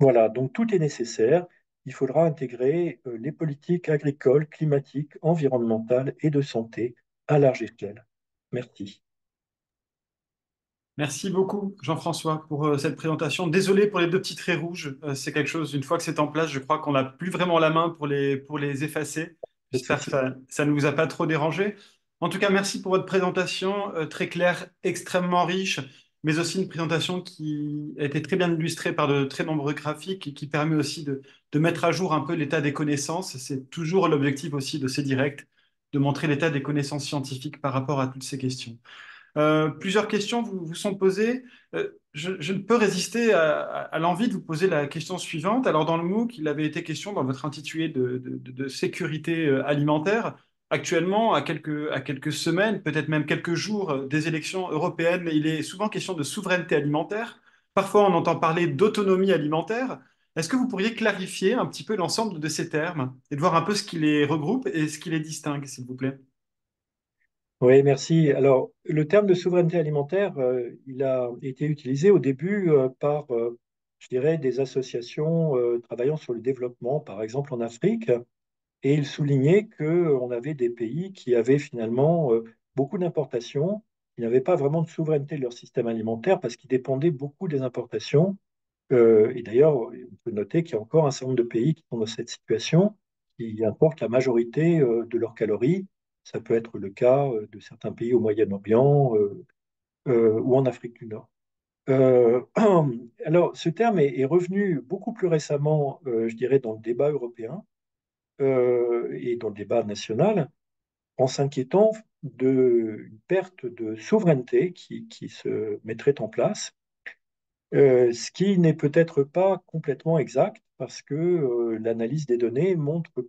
Voilà, donc tout est nécessaire. Il faudra intégrer euh, les politiques agricoles, climatiques, environnementales et de santé à large échelle. Merci. Merci beaucoup, Jean-François, pour euh, cette présentation. Désolé pour les deux petits traits rouges. Euh, c'est quelque chose, une fois que c'est en place, je crois qu'on n'a plus vraiment la main pour les, pour les effacer. J'espère que ça ne vous a pas trop dérangé. En tout cas, merci pour votre présentation, euh, très claire, extrêmement riche, mais aussi une présentation qui a été très bien illustrée par de très nombreux graphiques et qui permet aussi de, de mettre à jour un peu l'état des connaissances. C'est toujours l'objectif aussi de ces directs, de montrer l'état des connaissances scientifiques par rapport à toutes ces questions. Euh, plusieurs questions vous, sont posées. Euh, je, ne peux résister à, l'envie de vous poser la question suivante. Alors, dans le MOOC, il avait été question dans votre intitulé de, de- sécurité euh, alimentaire. Actuellement, à quelques, à quelques semaines, peut-être même quelques jours des élections européennes, il est souvent question de souveraineté alimentaire. Parfois, on entend parler d'autonomie alimentaire. Est-ce que vous pourriez clarifier un petit peu l'ensemble de ces termes et de voir un peu ce qui les regroupe et ce qui les distingue, s'il vous plaît? Oui, merci. Alors, le terme de souveraineté alimentaire, euh, il a été utilisé au début euh, par, euh, je dirais, des associations travaillant sur le développement, par exemple en Afrique, et il soulignait qu'on avait des pays qui avaient finalement beaucoup d'importations. Ils n'avaient pas vraiment de souveraineté de leur système alimentaire parce qu'ils dépendaient beaucoup des importations. Et d'ailleurs, on peut noter qu'il y a encore un certain nombre de pays qui sont dans cette situation, qui importent la majorité de leurs calories. Ça peut être le cas euh, de certains pays au Moyen-Orient ou en Afrique du Nord. alors, ce terme est, revenu beaucoup plus récemment, je dirais, dans le débat européen et dans le débat national, en s'inquiétant d'une perte de souveraineté qui, qui, se mettrait en place, euh, ce qui n'est peut-être pas complètement exact parce que euh, l'analyse des données montre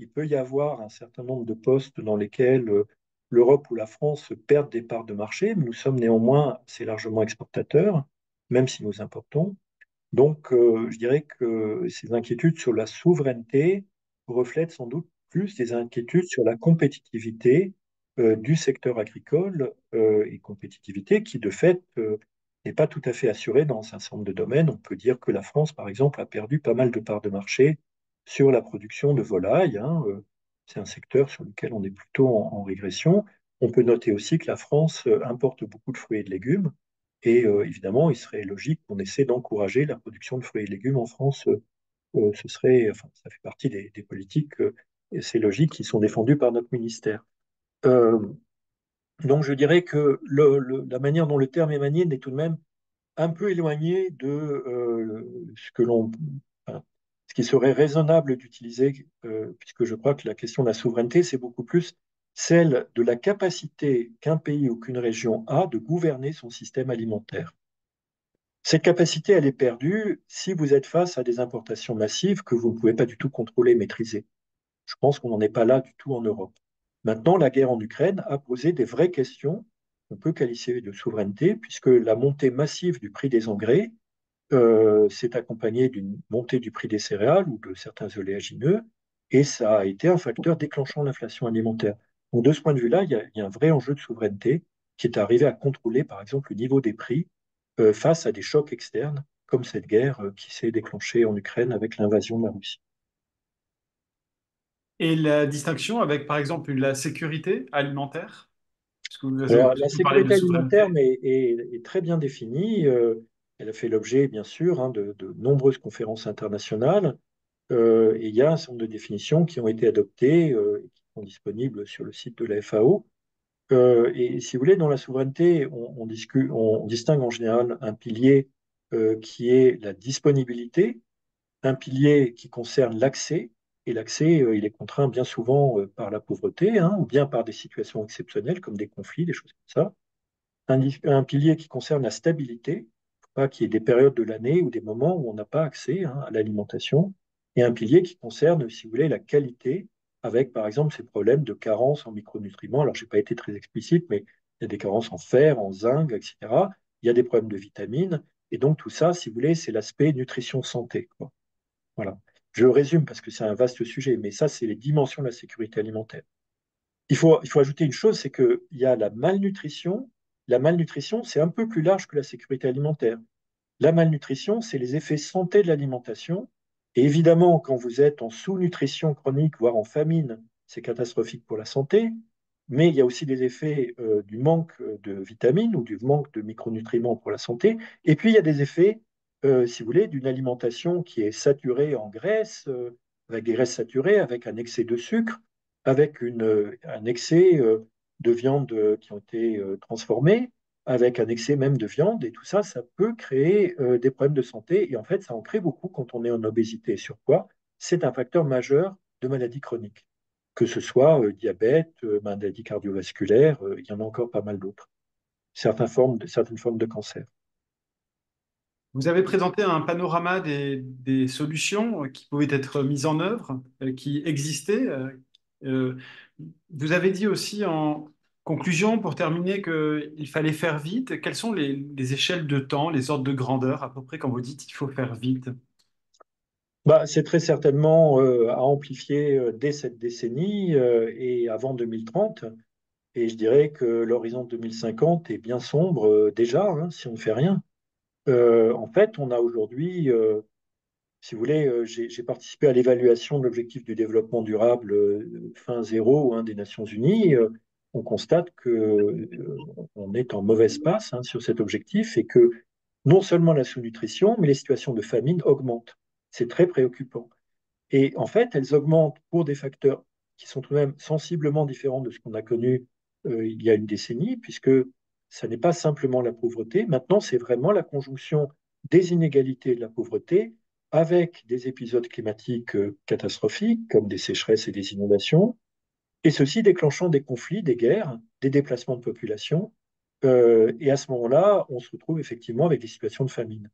qu'il peut y avoir un certain nombre de postes dans lesquels euh, l'Europe ou la France perdent des parts de marché, nous sommes néanmoins assez largement exportateurs, même si nous importons. Donc, je dirais que ces inquiétudes sur la souveraineté reflètent sans doute plus des inquiétudes sur la compétitivité euh, du secteur agricole euh, et compétitivité qui, de fait, euh, n'est pas tout à fait assurée dans un certain nombre de domaines. On peut dire que la France, par exemple, a perdu pas mal de parts de marché sur la production de volailles. Hein, c'est un secteur sur lequel on est plutôt en, régression. On peut noter aussi que la France importe beaucoup de fruits et de légumes. Et évidemment, il serait logique qu'on essaie d'encourager la production de fruits et de légumes en France. ce serait, ça fait partie des, politiques et c'est logique, qui sont défendus par notre ministère. Euh, donc je dirais que la manière dont le terme est manié n'est tout de même un peu éloigné de euh, ce que l'on, ce qui serait raisonnable d'utiliser, euh, puisque je crois que la question de la souveraineté, c'est beaucoup plus celle de la capacité qu'un pays ou qu'une région a de gouverner son système alimentaire. Cette capacité, elle est perdue si vous êtes face à des importations massives que vous ne pouvez pas du tout contrôler, maîtriser. Je pense qu'on n'en est pas là du tout en Europe. Maintenant, la guerre en Ukraine a posé des vraies questions qu'on peut qualifier de souveraineté, puisque la montée massive du prix des engrais euh, s'est accompagnée d'une montée du prix des céréales ou de certains oléagineux, et ça a été un facteur déclenchant l'inflation alimentaire. Donc, de ce point de vue-là, il, y, a un vrai enjeu de souveraineté qui est arrivé à contrôler, par exemple, le niveau des prix euh, face à des chocs externes, comme cette guerre euh, qui s'est déclenchée en Ukraine avec l'invasion de la Russie. Et la distinction avec, par exemple, la sécurité alimentaire? La sécurité alimentaire est, très bien définie. Euh, elle a fait l'objet, bien sûr, hein, de, nombreuses conférences internationales. Euh, il y a un certain nombre de définitions qui ont été adoptées euh, et qui sont disponibles sur le site de la FAO. et si vous voulez, dans la souveraineté, on, distingue en général un pilier qui est la disponibilité, un pilier qui concerne l'accès, et l'accès, euh, il est contraint bien souvent euh, par la pauvreté, hein, ou bien par des situations exceptionnelles comme des conflits, des choses comme ça. Un, pilier qui concerne la stabilité, pas qu'il y ait des périodes de l'année ou des moments où on n'a pas accès hein, à l'alimentation. Et un pilier qui concerne, si vous voulez, la qualité, avec par exemple ces problèmes de carence en micronutriments. Alors, je n'ai pas été très explicite, mais il y a des carences en fer, en zinc, etc. Il y a des problèmes de vitamines. Et donc, tout ça, si vous voulez, c'est l'aspect nutrition-santé. Voilà. Je résume parce que c'est un vaste sujet, mais ça, c'est les dimensions de la sécurité alimentaire. Il faut, il faut ajouter une chose, c'est qu'il y a la malnutrition. La malnutrition, c'est un peu plus large que la sécurité alimentaire. La malnutrition, c'est les effets santé de l'alimentation. Et évidemment, quand vous êtes en sous-nutrition chronique, voire en famine, c'est catastrophique pour la santé. Mais il y a aussi des effets euh, du manque de vitamines ou du manque de micronutriments pour la santé. Et puis, il y a des effets euh, si vous voulez, d'une alimentation qui est saturée en graisse, euh, avec des graisses saturées, avec un excès de sucre, avec euh, un excès de viande qui ont été transformées, avec un excès même de viande, et tout ça, ça peut créer des problèmes de santé, et en fait, ça en crée beaucoup quand on est en obésité sur quoi? C'est un facteur majeur de maladie chronique, que ce soit diabète, maladie cardiovasculaire, il y en a encore pas mal d'autres, certaines formes de, certaines formes de cancer. Vous avez présenté un panorama des, solutions qui pouvaient être mises en œuvre, euh, qui existaient. Euh, euh, vous avez dit aussi en conclusion, pour terminer, qu'il fallait faire vite. Quelles sont les, échelles de temps, les ordres de grandeur, à peu près, quand vous dites qu'il faut faire vite? Bah, C'est très certainement à amplifier dès cette décennie et avant 2030. Et je dirais que l'horizon 2050 est bien sombre déjà, hein, si on ne fait rien. Euh, en fait, on a aujourd'hui, euh, si vous voulez, euh, j'ai participé à l'évaluation de l'objectif du développement durable fin zéro hein, des Nations Unies. On constate que euh, est en mauvaise passe hein, sur cet objectif et que non seulement la sous-nutrition, mais les situations de famine augmentent. C'est très préoccupant. Et en fait, elles augmentent pour des facteurs qui sont tout de même sensiblement différents de ce qu'on a connu euh, il y a une décennie, puisque ça n'est pas simplement la pauvreté. Maintenant, c'est vraiment la conjonction des inégalités et de la pauvreté avec des épisodes climatiques euh, catastrophiques, comme des sécheresses et des inondations, et ceci déclenchant des conflits, des guerres, des déplacements de population. Euh, et à ce moment-là, on se retrouve effectivement avec des situations de famine.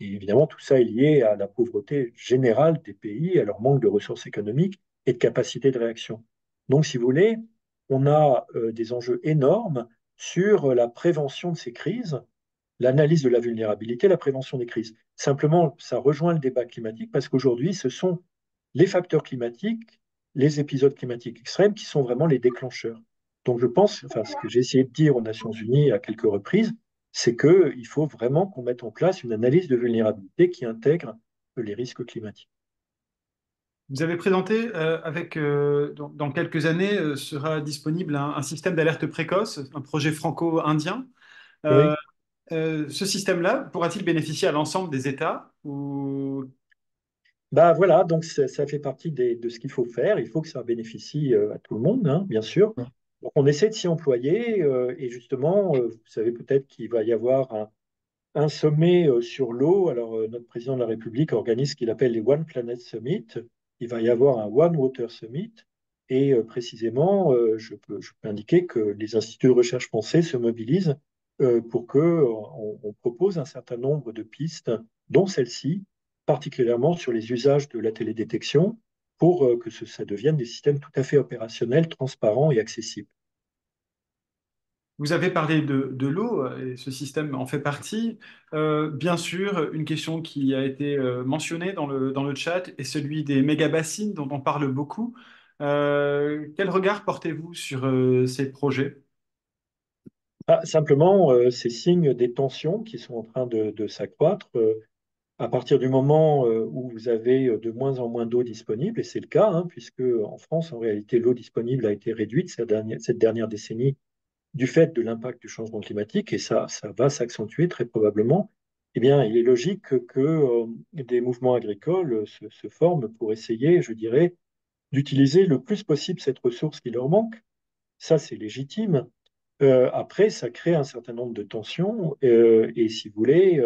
Et évidemment, tout ça est lié à la pauvreté générale des pays, à leur manque de ressources économiques et de capacité de réaction. Donc, si vous voulez, on a euh, des enjeux énormes sur la prévention de ces crises, l'analyse de la vulnérabilité, la prévention des crises. Simplement, ça rejoint le débat climatique parce qu'aujourd'hui, ce sont les facteurs climatiques, les épisodes climatiques extrêmes qui sont vraiment les déclencheurs. Donc je pense, enfin ce que j'ai essayé de dire aux Nations Unies à quelques reprises, c'est qu'il faut vraiment qu'on mette en place une analyse de vulnérabilité qui intègre les risques climatiques. Vous avez présenté euh, avec, euh, dans, quelques années, euh, sera disponible un, système d'alerte précoce, un projet franco-indien. Oui. ce système-là pourra-t-il bénéficier à l'ensemble des États ou... Bah voilà, donc ça, fait partie de ce qu'il faut faire. Il faut que ça bénéficie à tout le monde, hein, bien sûr. Donc on essaie de s'y employer et justement, vous savez peut-être qu'il va y avoir un, un sommet sur l'eau. Alors notre président de la République organise ce qu'il appelle les One Planet Summit il va y avoir un One Water Summit. Et euh, précisément, euh, je peux, indiquer que les instituts de recherche français se mobilisent euh, pour qu'on on propose un certain nombre de pistes, dont celle-ci, particulièrement sur les usages de la télédétection, pour que ça devienne des systèmes tout à fait opérationnels, transparents et accessibles. Vous avez parlé de, l'eau, et ce système en fait partie. Euh, bien sûr, une question qui a été euh, mentionnée dans le, dans le chat est celui des méga-bassines dont on parle beaucoup. Euh, quel regard portez-vous sur ces projets? Ah, Simplement, c'est signe des tensions qui sont en train de, s'accroître. À partir du moment où vous avez de moins en moins d'eau disponible, et c'est le cas, hein, puisque en France, en réalité, l'eau disponible a été réduite cette dernière, décennie du fait de l'impact du changement climatique, et ça, ça va s'accentuer très probablement, eh bien, il est logique que, euh, des mouvements agricoles se, forment pour essayer, je dirais, d'utiliser le plus possible cette ressource qui leur manque. Ça, c'est légitime. Euh, après, ça crée un certain nombre de tensions, euh, et si vous voulez,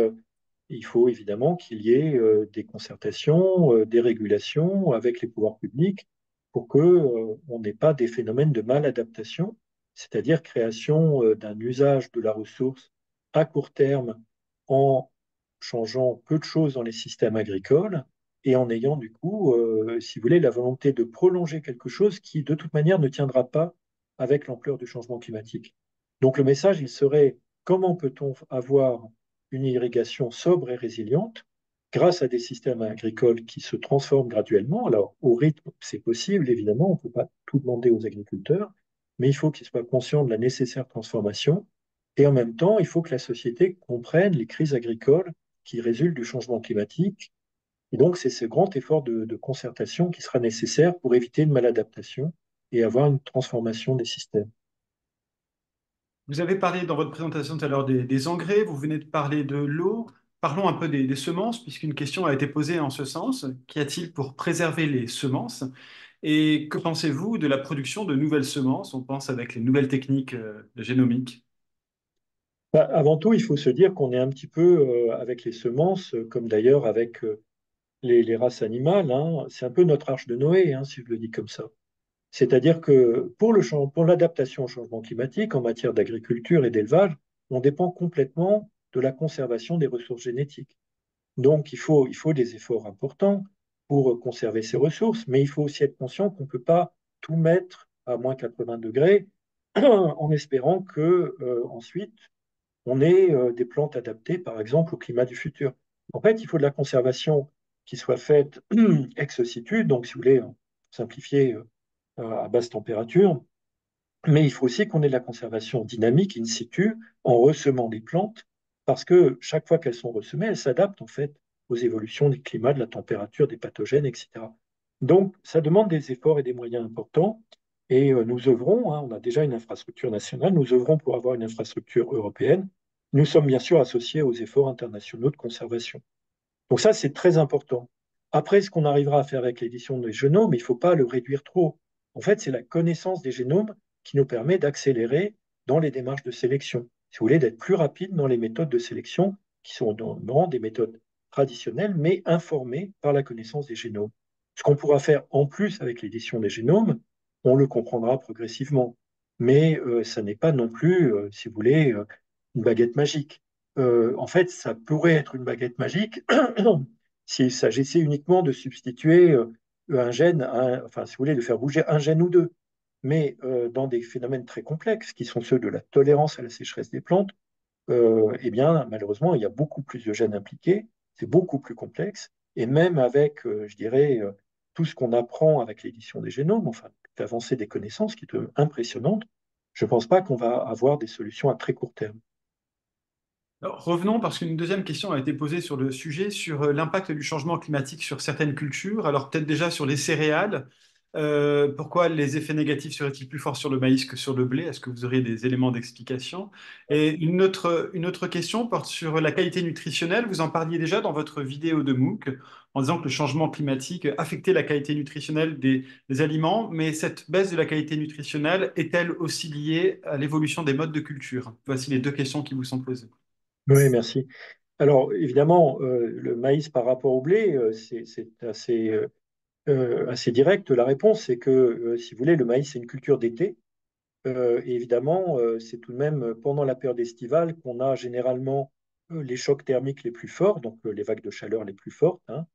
il faut évidemment qu'il y ait des concertations, des régulations avec les pouvoirs publics pour qu'on n'ait pas des phénomènes de maladaptation c'est-à-dire création euh, d'un usage de la ressource à court terme en changeant peu de choses dans les systèmes agricoles et en ayant du coup, euh, si vous voulez, la volonté de prolonger quelque chose qui de toute manière ne tiendra pas avec l'ampleur du changement climatique. Donc le message, il serait comment peut-on avoir une irrigation sobre et résiliente grâce à des systèmes agricoles qui se transforment graduellement. Alors au rythme, c'est possible, évidemment, on ne peut pas tout demander aux agriculteurs, mais il faut qu'ils soient conscients de la nécessaire transformation. Et en même temps, il faut que la société comprenne les crises agricoles qui résultent du changement climatique. Et donc, c'est ce grand effort de, concertation qui sera nécessaire pour éviter une maladaptation et avoir une transformation des systèmes. Vous avez parlé dans votre présentation tout à l'heure des, engrais, vous venez de parler de l'eau. Parlons un peu des, semences, puisqu'une question a été posée en ce sens. Qu'y a-t-il pour préserver les semences? Et que pensez-vous de la production de nouvelles semences? On pense avec les nouvelles techniques euh, génomiques. Bah, avant tout, il faut se dire qu'on est un petit peu euh, avec les semences, euh, comme d'ailleurs avec les, races animales. Hein. c'est un peu notre arche de Noé, hein, si je le dis comme ça. C'est-à-dire que pour, l'adaptation au changement climatique en matière d'agriculture et d'élevage, on dépend complètement de la conservation des ressources génétiques. Donc il faut, des efforts importants pour conserver ses ressources, mais il faut aussi être conscient qu'on ne peut pas tout mettre à moins 80 degrés en espérant que euh, ensuite on ait euh, des plantes adaptées, par exemple, au climat du futur. En fait, il faut de la conservation qui soit faite ex situ, donc si vous voulez simplifier euh, à basse température, mais il faut aussi qu'on ait de la conservation dynamique in situ en ressemant des plantes, parce que chaque fois qu'elles sont ressemées, elles s'adaptent en fait aux évolutions du climat, de la température, des pathogènes, etc. Donc, ça demande des efforts et des moyens importants. Et euh, nous œuvrons, hein, on a déjà une infrastructure nationale, nous œuvrons pour avoir une infrastructure européenne. Nous sommes bien sûr associés aux efforts internationaux de conservation. Donc ça, c'est très important. Après, ce qu'on arrivera à faire avec l'édition des génomes, il ne faut pas le réduire trop. En fait, c'est la connaissance des génomes qui nous permet d'accélérer dans les démarches de sélection. Si vous voulez, d'être plus rapide dans les méthodes de sélection, qui sont non des méthodes traditionnelles, mais informées par la connaissance des génomes. Ce qu'on pourra faire en plus avec l'édition des génomes, on le comprendra progressivement. Mais euh, ça n'est pas non plus, euh, si vous voulez, euh, une baguette magique. En fait, ça pourrait être une baguette magique s'il s'agissait uniquement de substituer un gène, enfin, si vous voulez, de faire bouger un gène ou deux. Mais euh, dans des phénomènes très complexes, qui sont ceux de la tolérance à la sécheresse des plantes, euh, eh bien, malheureusement, il y a beaucoup plus de gènes impliqués, c'est beaucoup plus complexe, et même avec, euh, je dirais, euh, tout ce qu'on apprend avec l'édition des génomes, enfin, l'avancée des connaissances qui est euh, impressionnante, je ne pense pas qu'on va avoir des solutions à très court terme. Revenons parce qu'une deuxième question a été posée sur le sujet, sur euh, l'impact du changement climatique sur certaines cultures. Alors peut-être déjà sur les céréales. Euh, pourquoi les effets négatifs seraient-ils plus forts sur le maïs que sur le blé? Est-ce que vous auriez des éléments d'explication? Et une autre, une autre question porte sur la qualité nutritionnelle. Vous en parliez déjà dans votre vidéo de MOOC en disant que le changement climatique affectait la qualité nutritionnelle des aliments, mais cette baisse de la qualité nutritionnelle est-elle aussi liée à l'évolution des modes de culture? Voici les deux questions qui vous sont posées. Oui, merci. Alors, évidemment, euh, le maïs par rapport au blé, euh, c'est euh, assez direct. La réponse, c'est que, si vous voulez, le maïs, c'est une culture d'été. Évidemment, c'est tout de même pendant la période estivale qu'on a généralement les chocs thermiques les plus forts, donc les vagues de chaleur les plus fortes. hein.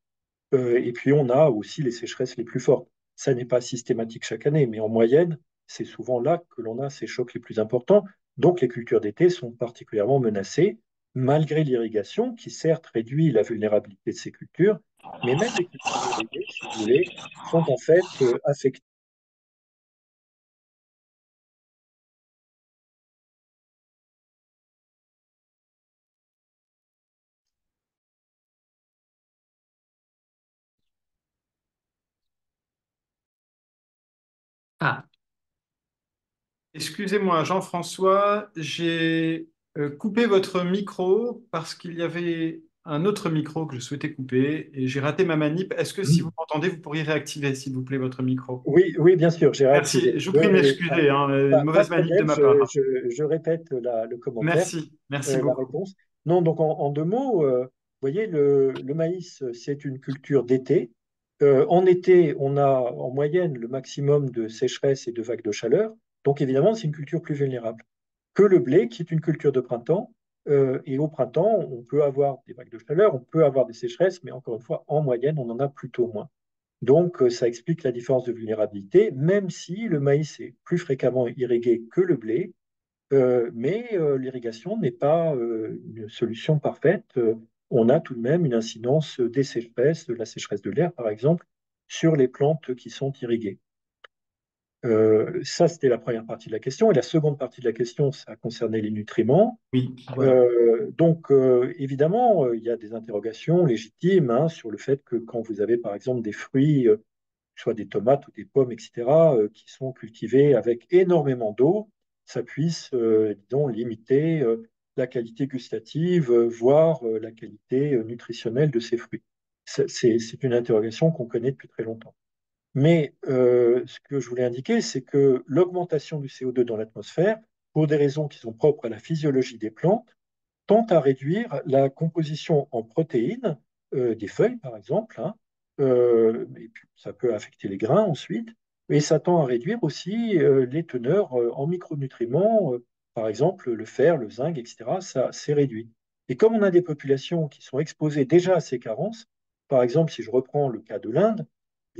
Et puis, on a aussi les sécheresses les plus fortes. Ça n'est pas systématique chaque année, mais en moyenne, c'est souvent là que l'on a ces chocs les plus importants. Donc, les cultures d'été sont particulièrement menacées, malgré l'irrigation, qui certes réduit la vulnérabilité de ces cultures, mais même les cultures irriguées, si vous voulez, sont en fait euh, affectées. Ah, Excusez-moi, Jean-François, j'ai euh, coupé votre micro parce qu'il y avait un autre micro que je souhaitais couper et j'ai raté ma manip. Est-ce que si vous m'entendez, vous pourriez réactiver, s'il vous plaît, votre micro? Oui, oui, bien sûr, j'ai réactivé. Merci, je vous prie de m'excuser, hein, pas mauvaise manip de ma part. je- je répète la- le commentaire, Merci, merci euh, la réponse. Non, donc en, en deux mots, euh, vous voyez, le, le maïs, c'est une culture d'été. Euh, en été, on a en moyenne le maximum de sécheresse et de vagues de chaleur. Donc évidemment, c'est une culture plus vulnérable que le blé, qui est une culture de printemps. Euh, et au printemps, on peut avoir des vagues de chaleur, on peut avoir des sécheresses, mais encore une fois, en moyenne, on en a plutôt moins. Donc, euh, ça explique la différence de vulnérabilité, même si le maïs est plus fréquemment irrigué que le blé, euh, mais l'irrigation n'est pas une solution parfaite. On a tout de même une incidence des sécheresses, de la sécheresse de l'air, par exemple, sur les plantes qui sont irriguées. Euh, ça, c'était la première partie de la question. Et la seconde partie de la question, ça concernait les nutriments. Oui. Euh, donc, euh, évidemment, il y a des interrogations légitimes hein, sur le fait que quand vous avez, par exemple, des fruits, soit des tomates ou des pommes, etc., qui sont cultivés avec énormément d'eau, ça puisse, disons, limiter la qualité gustative, voire la qualité nutritionnelle de ces fruits. C'est une interrogation qu'on connaît depuis très longtemps. Mais euh, ce que je voulais indiquer, c'est que l'augmentation du CO2 dans l'atmosphère, pour des raisons qui sont propres à la physiologie des plantes, tend à réduire la composition en protéines euh, des feuilles, par exemple, hein, euh, et puis ça peut affecter les grains ensuite, et ça tend à réduire aussi les teneurs en micronutriments, par exemple le fer, le zinc, etc. Ça s'est réduit. Et comme on a des populations qui sont exposées déjà à ces carences, par exemple, si je reprends le cas de l'Inde,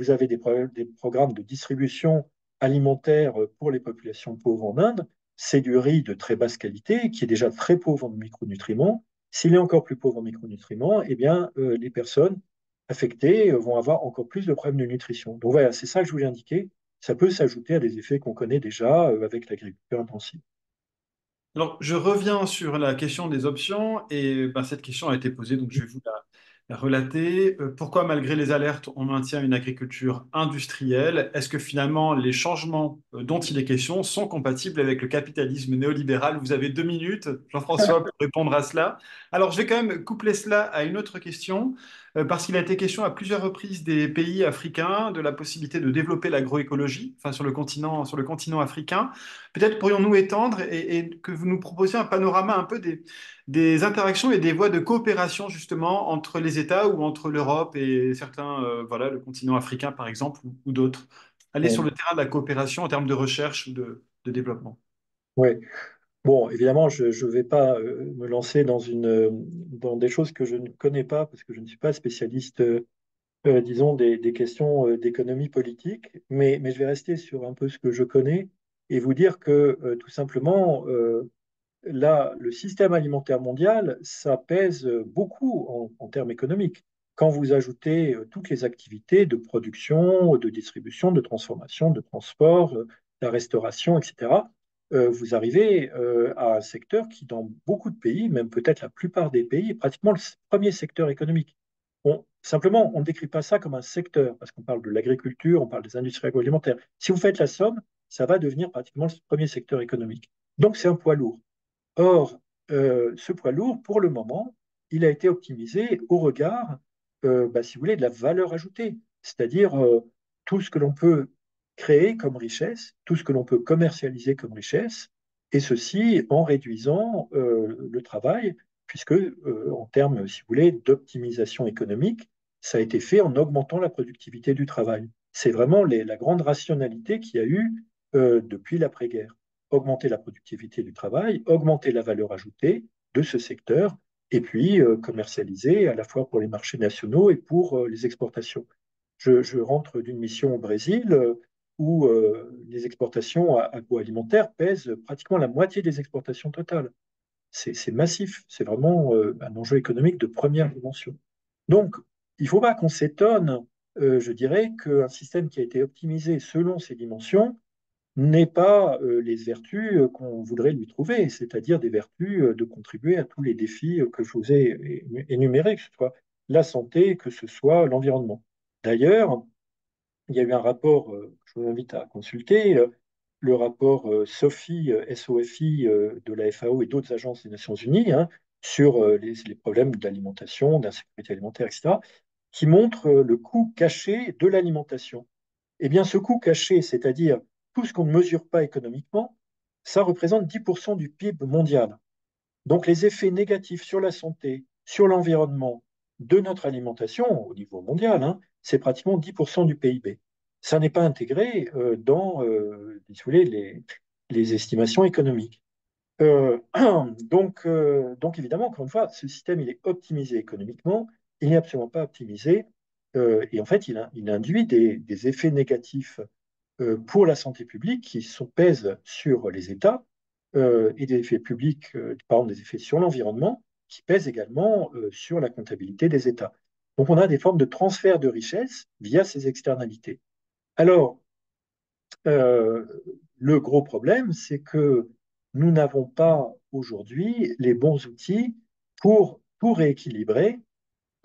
vous avez des, des programmes de distribution alimentaire pour les populations pauvres en Inde, c'est du riz de très basse qualité, qui est déjà très pauvre en micronutriments. S'il est encore plus pauvre en micronutriments, eh bien, euh, les personnes affectées euh, vont avoir encore plus de problèmes de nutrition. Donc voilà, c'est ça que je voulais indiquer. Ça peut s'ajouter à des effets qu'on connaît déjà euh, avec l'agriculture intensive. Alors, je reviens sur la question des options et ben, cette question a été posée, donc je vais vous la, relaté. Euh, Pourquoi, malgré les alertes, on maintient une agriculture industrielle? Est-ce que finalement, les changements euh, dont il est question sont compatibles avec le capitalisme néolibéral? Vous avez deux minutes, Jean-François, pour répondre à cela. Alors, je vais quand même coupler cela à une autre question, parce qu'il a été question à plusieurs reprises des pays africains, de la possibilité de développer l'agroécologie, enfin, sur le continent, sur le continent africain. Peut-être pourrions-nous étendre et, et que vous nous proposiez un panorama un peu des des interactions et des voies de coopération justement entre les États ou entre l'Europe et certains, euh, voilà, le continent africain par exemple, ou, ou d'autres. Aller sur le terrain de la coopération en termes de recherche ou de, de développement. Oui. Bon, évidemment, je ne vais pas euh, me lancer dans une, dans des choses que je ne connais pas, parce que je ne suis pas spécialiste, euh, disons, des, questions euh, d'économie politique, mais, je vais rester sur un peu ce que je connais et vous dire que, tout simplement, là, le système alimentaire mondial, ça pèse beaucoup en, en termes économiques. Quand vous ajoutez toutes les activités de production, de distribution, de transformation, de transport, la restauration, etc., vous arrivez euh, à un secteur qui, dans beaucoup de pays, même peut-être la plupart des pays, est pratiquement le premier secteur économique. On- simplement, on ne décrit pas ça comme un secteur, parce qu'on parle de l'agriculture, on parle des industries agroalimentaires. Si vous faites la somme, ça va devenir pratiquement le premier secteur économique. Donc, c'est un poids lourd. Or, euh, ce poids lourd, pour le moment, il a été optimisé au regard, euh, bah, si vous voulez, de la valeur ajoutée, c'est-à-dire euh, tout ce que l'on peut créer comme richesse, tout ce que l'on peut commercialiser comme richesse, et ceci en réduisant euh, le travail, puisque euh, en termes, si vous voulez, d'optimisation économique, ça a été fait en augmentant la productivité du travail. C'est vraiment la grande rationalité qu'il y a eu euh, depuis l'après-guerre augmenter la productivité du travail, augmenter la valeur ajoutée de ce secteur, et puis commercialiser à la fois pour les marchés nationaux et pour les exportations. Je, rentre d'une mission au Brésil où euh, les exportations agroalimentaires pèsent pratiquement la moitié des exportations totales. C'est massif, c'est vraiment euh, un enjeu économique de première dimension. Donc, il ne faut pas qu'on s'étonne, euh, je dirais, qu'un système qui a été optimisé selon ces dimensions n'est pas les vertus qu'on voudrait lui trouver, c'est-à-dire des vertus de contribuer à tous les défis que je vous ai énumérés, que ce soit la santé, que ce soit l'environnement. D'ailleurs, il y a eu un rapport je vous invite à consulter, euh, le rapport SOFI, euh, SOFI euh, de la FAO et d'autres agences des Nations Unies hein, sur les, problèmes d'alimentation, d'insécurité alimentaire, etc., qui montre le coût caché de l'alimentation. Eh bien, ce coût caché, c'est-à-dire tout ce qu'on ne mesure pas économiquement, ça représente 10% du PIB mondial. Donc, les effets négatifs sur la santé, sur l'environnement de notre alimentation au niveau mondial, hein, c'est pratiquement 10% du PIB. Ça n'est pas intégré euh, dans euh, les, estimations économiques. Euh, donc, donc, évidemment, encore une fois, ce système, il est optimisé économiquement, il n'est absolument pas optimisé, et en fait, il, induit des, effets négatifs pour la santé publique qui sont, pèsent sur les États et des effets publics, par exemple des effets sur l'environnement, qui pèsent également sur la comptabilité des États. Donc on a des formes de transfert de richesse via ces externalités. Alors, euh, le gros problème, c'est que nous n'avons pas aujourd'hui les bons outils pour rééquilibrer.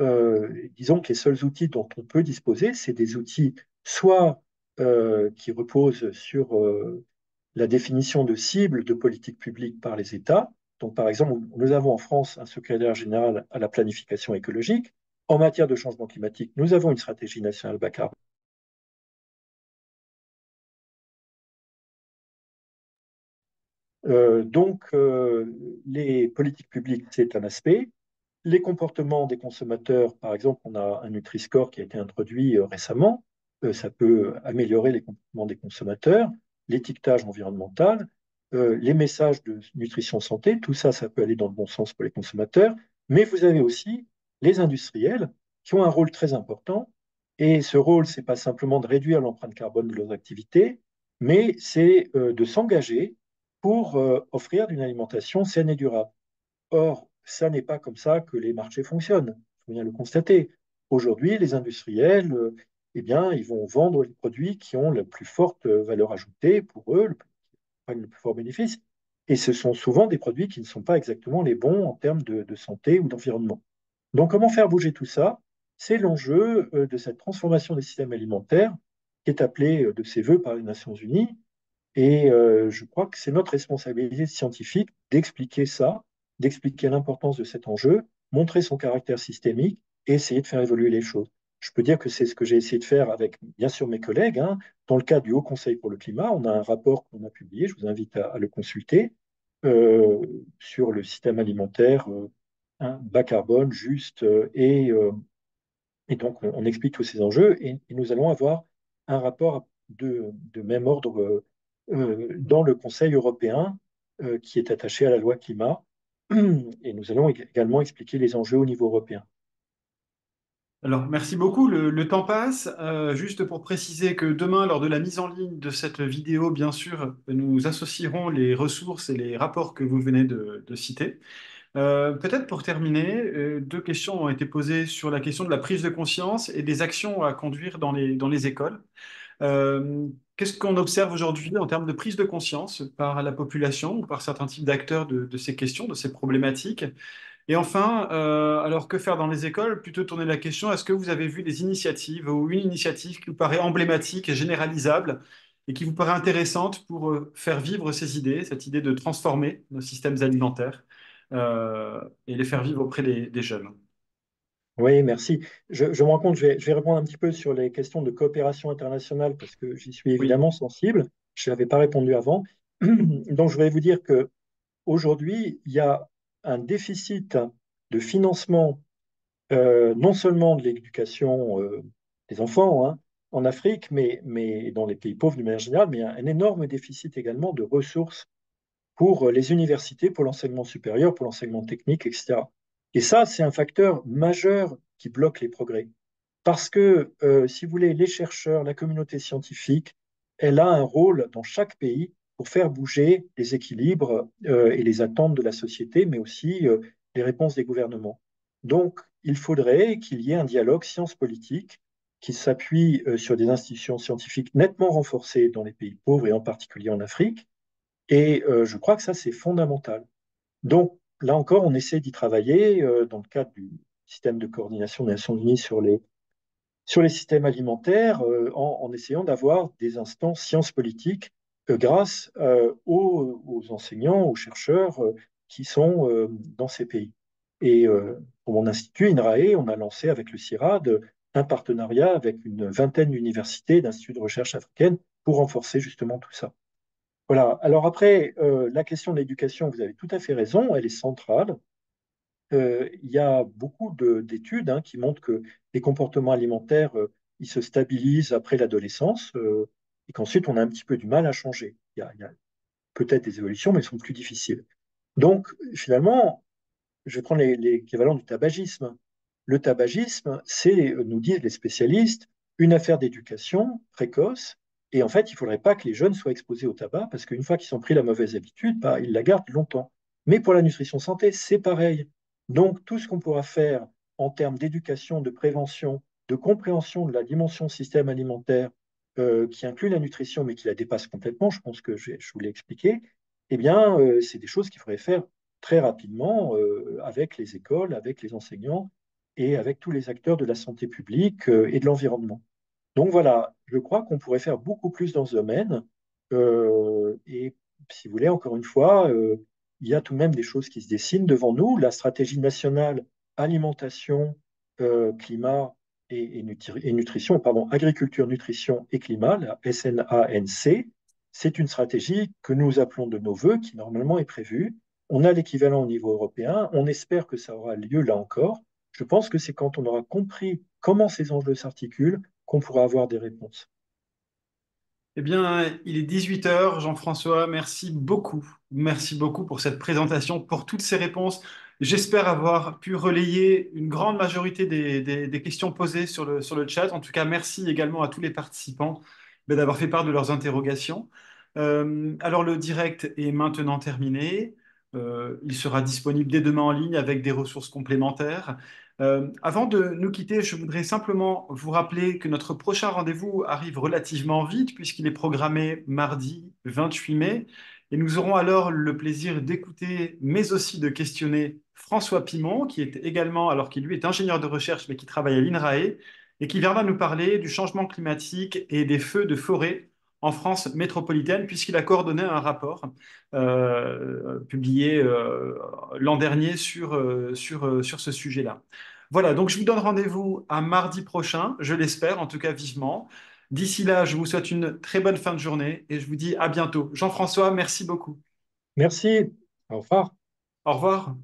Euh, disons que les seuls outils dont on peut disposer, c'est des outils soit euh, qui reposent sur la définition de cibles de politique publique par les États. Donc, par exemple, nous avons en France un secrétaire général à la planification écologique. En matière de changement climatique, nous avons une stratégie nationale bas. Euh, donc, euh, les politiques publiques, c'est un aspect. Les comportements des consommateurs, par exemple, on a un Nutri-Score qui a été introduit euh, récemment. Ça peut améliorer les comportements des consommateurs, l'étiquetage environnemental, les messages de nutrition santé, tout ça, ça peut aller dans le bon sens pour les consommateurs. Mais vous avez aussi les industriels qui ont un rôle très important. Et ce rôle, c'est pas simplement de réduire l'empreinte carbone de leurs activités, mais c'est de s'engager pour euh, offrir une alimentation saine et durable. Or, ça n'est pas comme ça que les marchés fonctionnent. Il faut bien le constater. Aujourd'hui, les industriels, euh, eh bien, ils vont vendre les produits qui ont la plus forte euh, valeur ajoutée pour eux, le plus, le plus fort bénéfice. Et ce sont souvent des produits qui ne sont pas exactement les bons en termes de, santé ou d'environnement. Donc, comment faire bouger tout ça? C'est l'enjeu de cette transformation des systèmes alimentaires qui est appelée de ses voeux par les Nations Unies. Et euh, je crois que c'est notre responsabilité scientifique d'expliquer ça, d'expliquer l'importance de cet enjeu, montrer son caractère systémique et essayer de faire évoluer les choses. Je peux dire que c'est ce que j'ai essayé de faire avec, bien sûr, mes collègues. hein. Dans le cadre du Haut Conseil pour le climat, on a un rapport qu'on a publié, je vous invite à, le consulter, euh, sur le système alimentaire euh, hein, bas carbone, juste, et, et donc on, explique tous ces enjeux, et, et nous allons avoir un rapport de, de même ordre dans le Conseil européen euh, qui est attaché à la loi climat, et nous allons ég- également expliquer les enjeux au niveau européen. Alors, merci beaucoup. Le, temps passe. Euh, juste pour préciser que demain, lors de la mise en ligne de cette vidéo, bien sûr, nous associerons les ressources et les rapports que vous venez de, citer. Euh, peut-être pour terminer, euh, deux questions ont été posées sur la question de la prise de conscience et des actions à conduire dans les écoles. Euh, qu'est-ce qu'on observe aujourd'hui en termes de prise de conscience par la population ou par certains types d'acteurs de, ces questions, de ces problématiques? Et enfin, euh, alors que faire dans les écoles? Plutôt tourner la question, est-ce que vous avez vu des initiatives ou une initiative qui vous paraît emblématique et généralisable et qui vous paraît intéressante pour euh, faire vivre ces idées, cette idée de transformer nos systèmes alimentaires et les faire vivre auprès des jeunes? Oui, merci. Je, je me rends compte, je vais, je vais répondre un petit peu sur les questions de coopération internationale parce que j'y suis Oui. évidemment sensible. Je n'avais pas répondu avant. Donc, je voulais vous dire que aujourd'hui, il y a un déficit de financement, euh, non seulement de l'éducation euh, des enfants hein, en Afrique, mais, mais dans les pays pauvres d'une manière générale, mais il y a un énorme déficit également de ressources pour les universités, pour l'enseignement supérieur, pour l'enseignement technique, etc. Et ça, c'est un facteur majeur qui bloque les progrès. Parce que, euh, si vous voulez, les chercheurs, la communauté scientifique, elle a un rôle dans chaque pays pour faire bouger les équilibres euh, et les attentes de la société, mais aussi euh, les réponses des gouvernements. Donc, il faudrait qu'il y ait un dialogue science-politique qui s'appuie sur des institutions scientifiques nettement renforcées dans les pays pauvres et en particulier en Afrique. Et je crois que ça, c'est fondamental. Donc, là encore, on essaie d'y travailler euh, dans le cadre du système de coordination des Nations Unies sur les systèmes alimentaires euh, en, essayant d'avoir des instances sciences politiques euh, grâce aux, enseignants, aux chercheurs qui sont dans ces pays. Et pour mon institut, INRAE, on a lancé avec le CIRAD un partenariat avec une vingtaine d'universités, d'instituts de recherche africaines pour renforcer justement tout ça. Voilà. Alors après, euh, la question de l'éducation, vous avez tout à fait raison, elle est centrale euh, il y a beaucoup d'études hein, qui montrent que les comportements alimentaires, euh, ils se stabilisent après l'adolescence et qu'ensuite on a un petit peu du mal à changer. Il y a peut-être des évolutions, mais elles sont plus difficiles. Donc finalement, je vais prendre l'équivalent du tabagisme. Le tabagisme, c'est, nous disent les spécialistes, une affaire d'éducation précoce. Et en fait, il ne faudrait pas que les jeunes soient exposés au tabac, parce qu'une fois qu'ils ont pris la mauvaise habitude, bah, ils la gardent longtemps. Mais pour la nutrition santé, c'est pareil. Donc, tout ce qu'on pourra faire en termes d'éducation, de prévention, de compréhension de la dimension système alimentaire, euh, qui inclut la nutrition, mais qui la dépasse complètement, je pense que je, vous l'ai expliqué, eh bien, euh, c'est des choses qu'il faudrait faire très rapidement euh, avec les écoles, avec les enseignants et avec tous les acteurs de la santé publique et de l'environnement. Donc voilà, je crois qu'on pourrait faire beaucoup plus dans ce domaine. Euh, et si vous voulez, encore une fois, euh, il y a tout de même des choses qui se dessinent devant nous. La stratégie nationale alimentation, euh, climat et, et, nutri et, nutrition, pardon, agriculture, nutrition et climat, la SNANC, c'est une stratégie que nous appelons de nos voeux, qui normalement est prévue. On a l'équivalent au niveau européen. On espère que ça aura lieu là encore. Je pense que c'est quand on aura compris comment ces enjeux s'articulent qu'on pourra avoir des réponses. Eh bien, il est 18 heures, Jean-François. Merci beaucoup. Merci beaucoup pour cette présentation, pour toutes ces réponses. J'espère avoir pu relayer une grande majorité des, questions posées sur le, chat. En tout cas, merci également à tous les participants ben, d'avoir fait part de leurs interrogations. Euh, alors, le direct est maintenant terminé. Euh, il sera disponible dès demain en ligne avec des ressources complémentaires. Euh, avant de nous quitter, je voudrais simplement vous rappeler que notre prochain rendez-vous arrive relativement vite puisqu'il est programmé mardi 28 mai Et nous aurons alors le plaisir d'écouter, mais aussi de questionner François Pimon, qui est également, alors qu'il lui est ingénieur de recherche, mais qui travaille à l'INRAE, et qui viendra nous parler du changement climatique et des feux de forêt en France métropolitaine, puisqu'il a coordonné un rapport euh, publié euh, l'an dernier sur, euh, sur, sur ce sujet-là. Voilà, donc je vous donne rendez-vous à mardi prochain, je l'espère, en tout cas vivement. D'ici là, je vous souhaite une très bonne fin de journée et je vous dis à bientôt. Jean-François, merci beaucoup. Merci. Au revoir. Au revoir.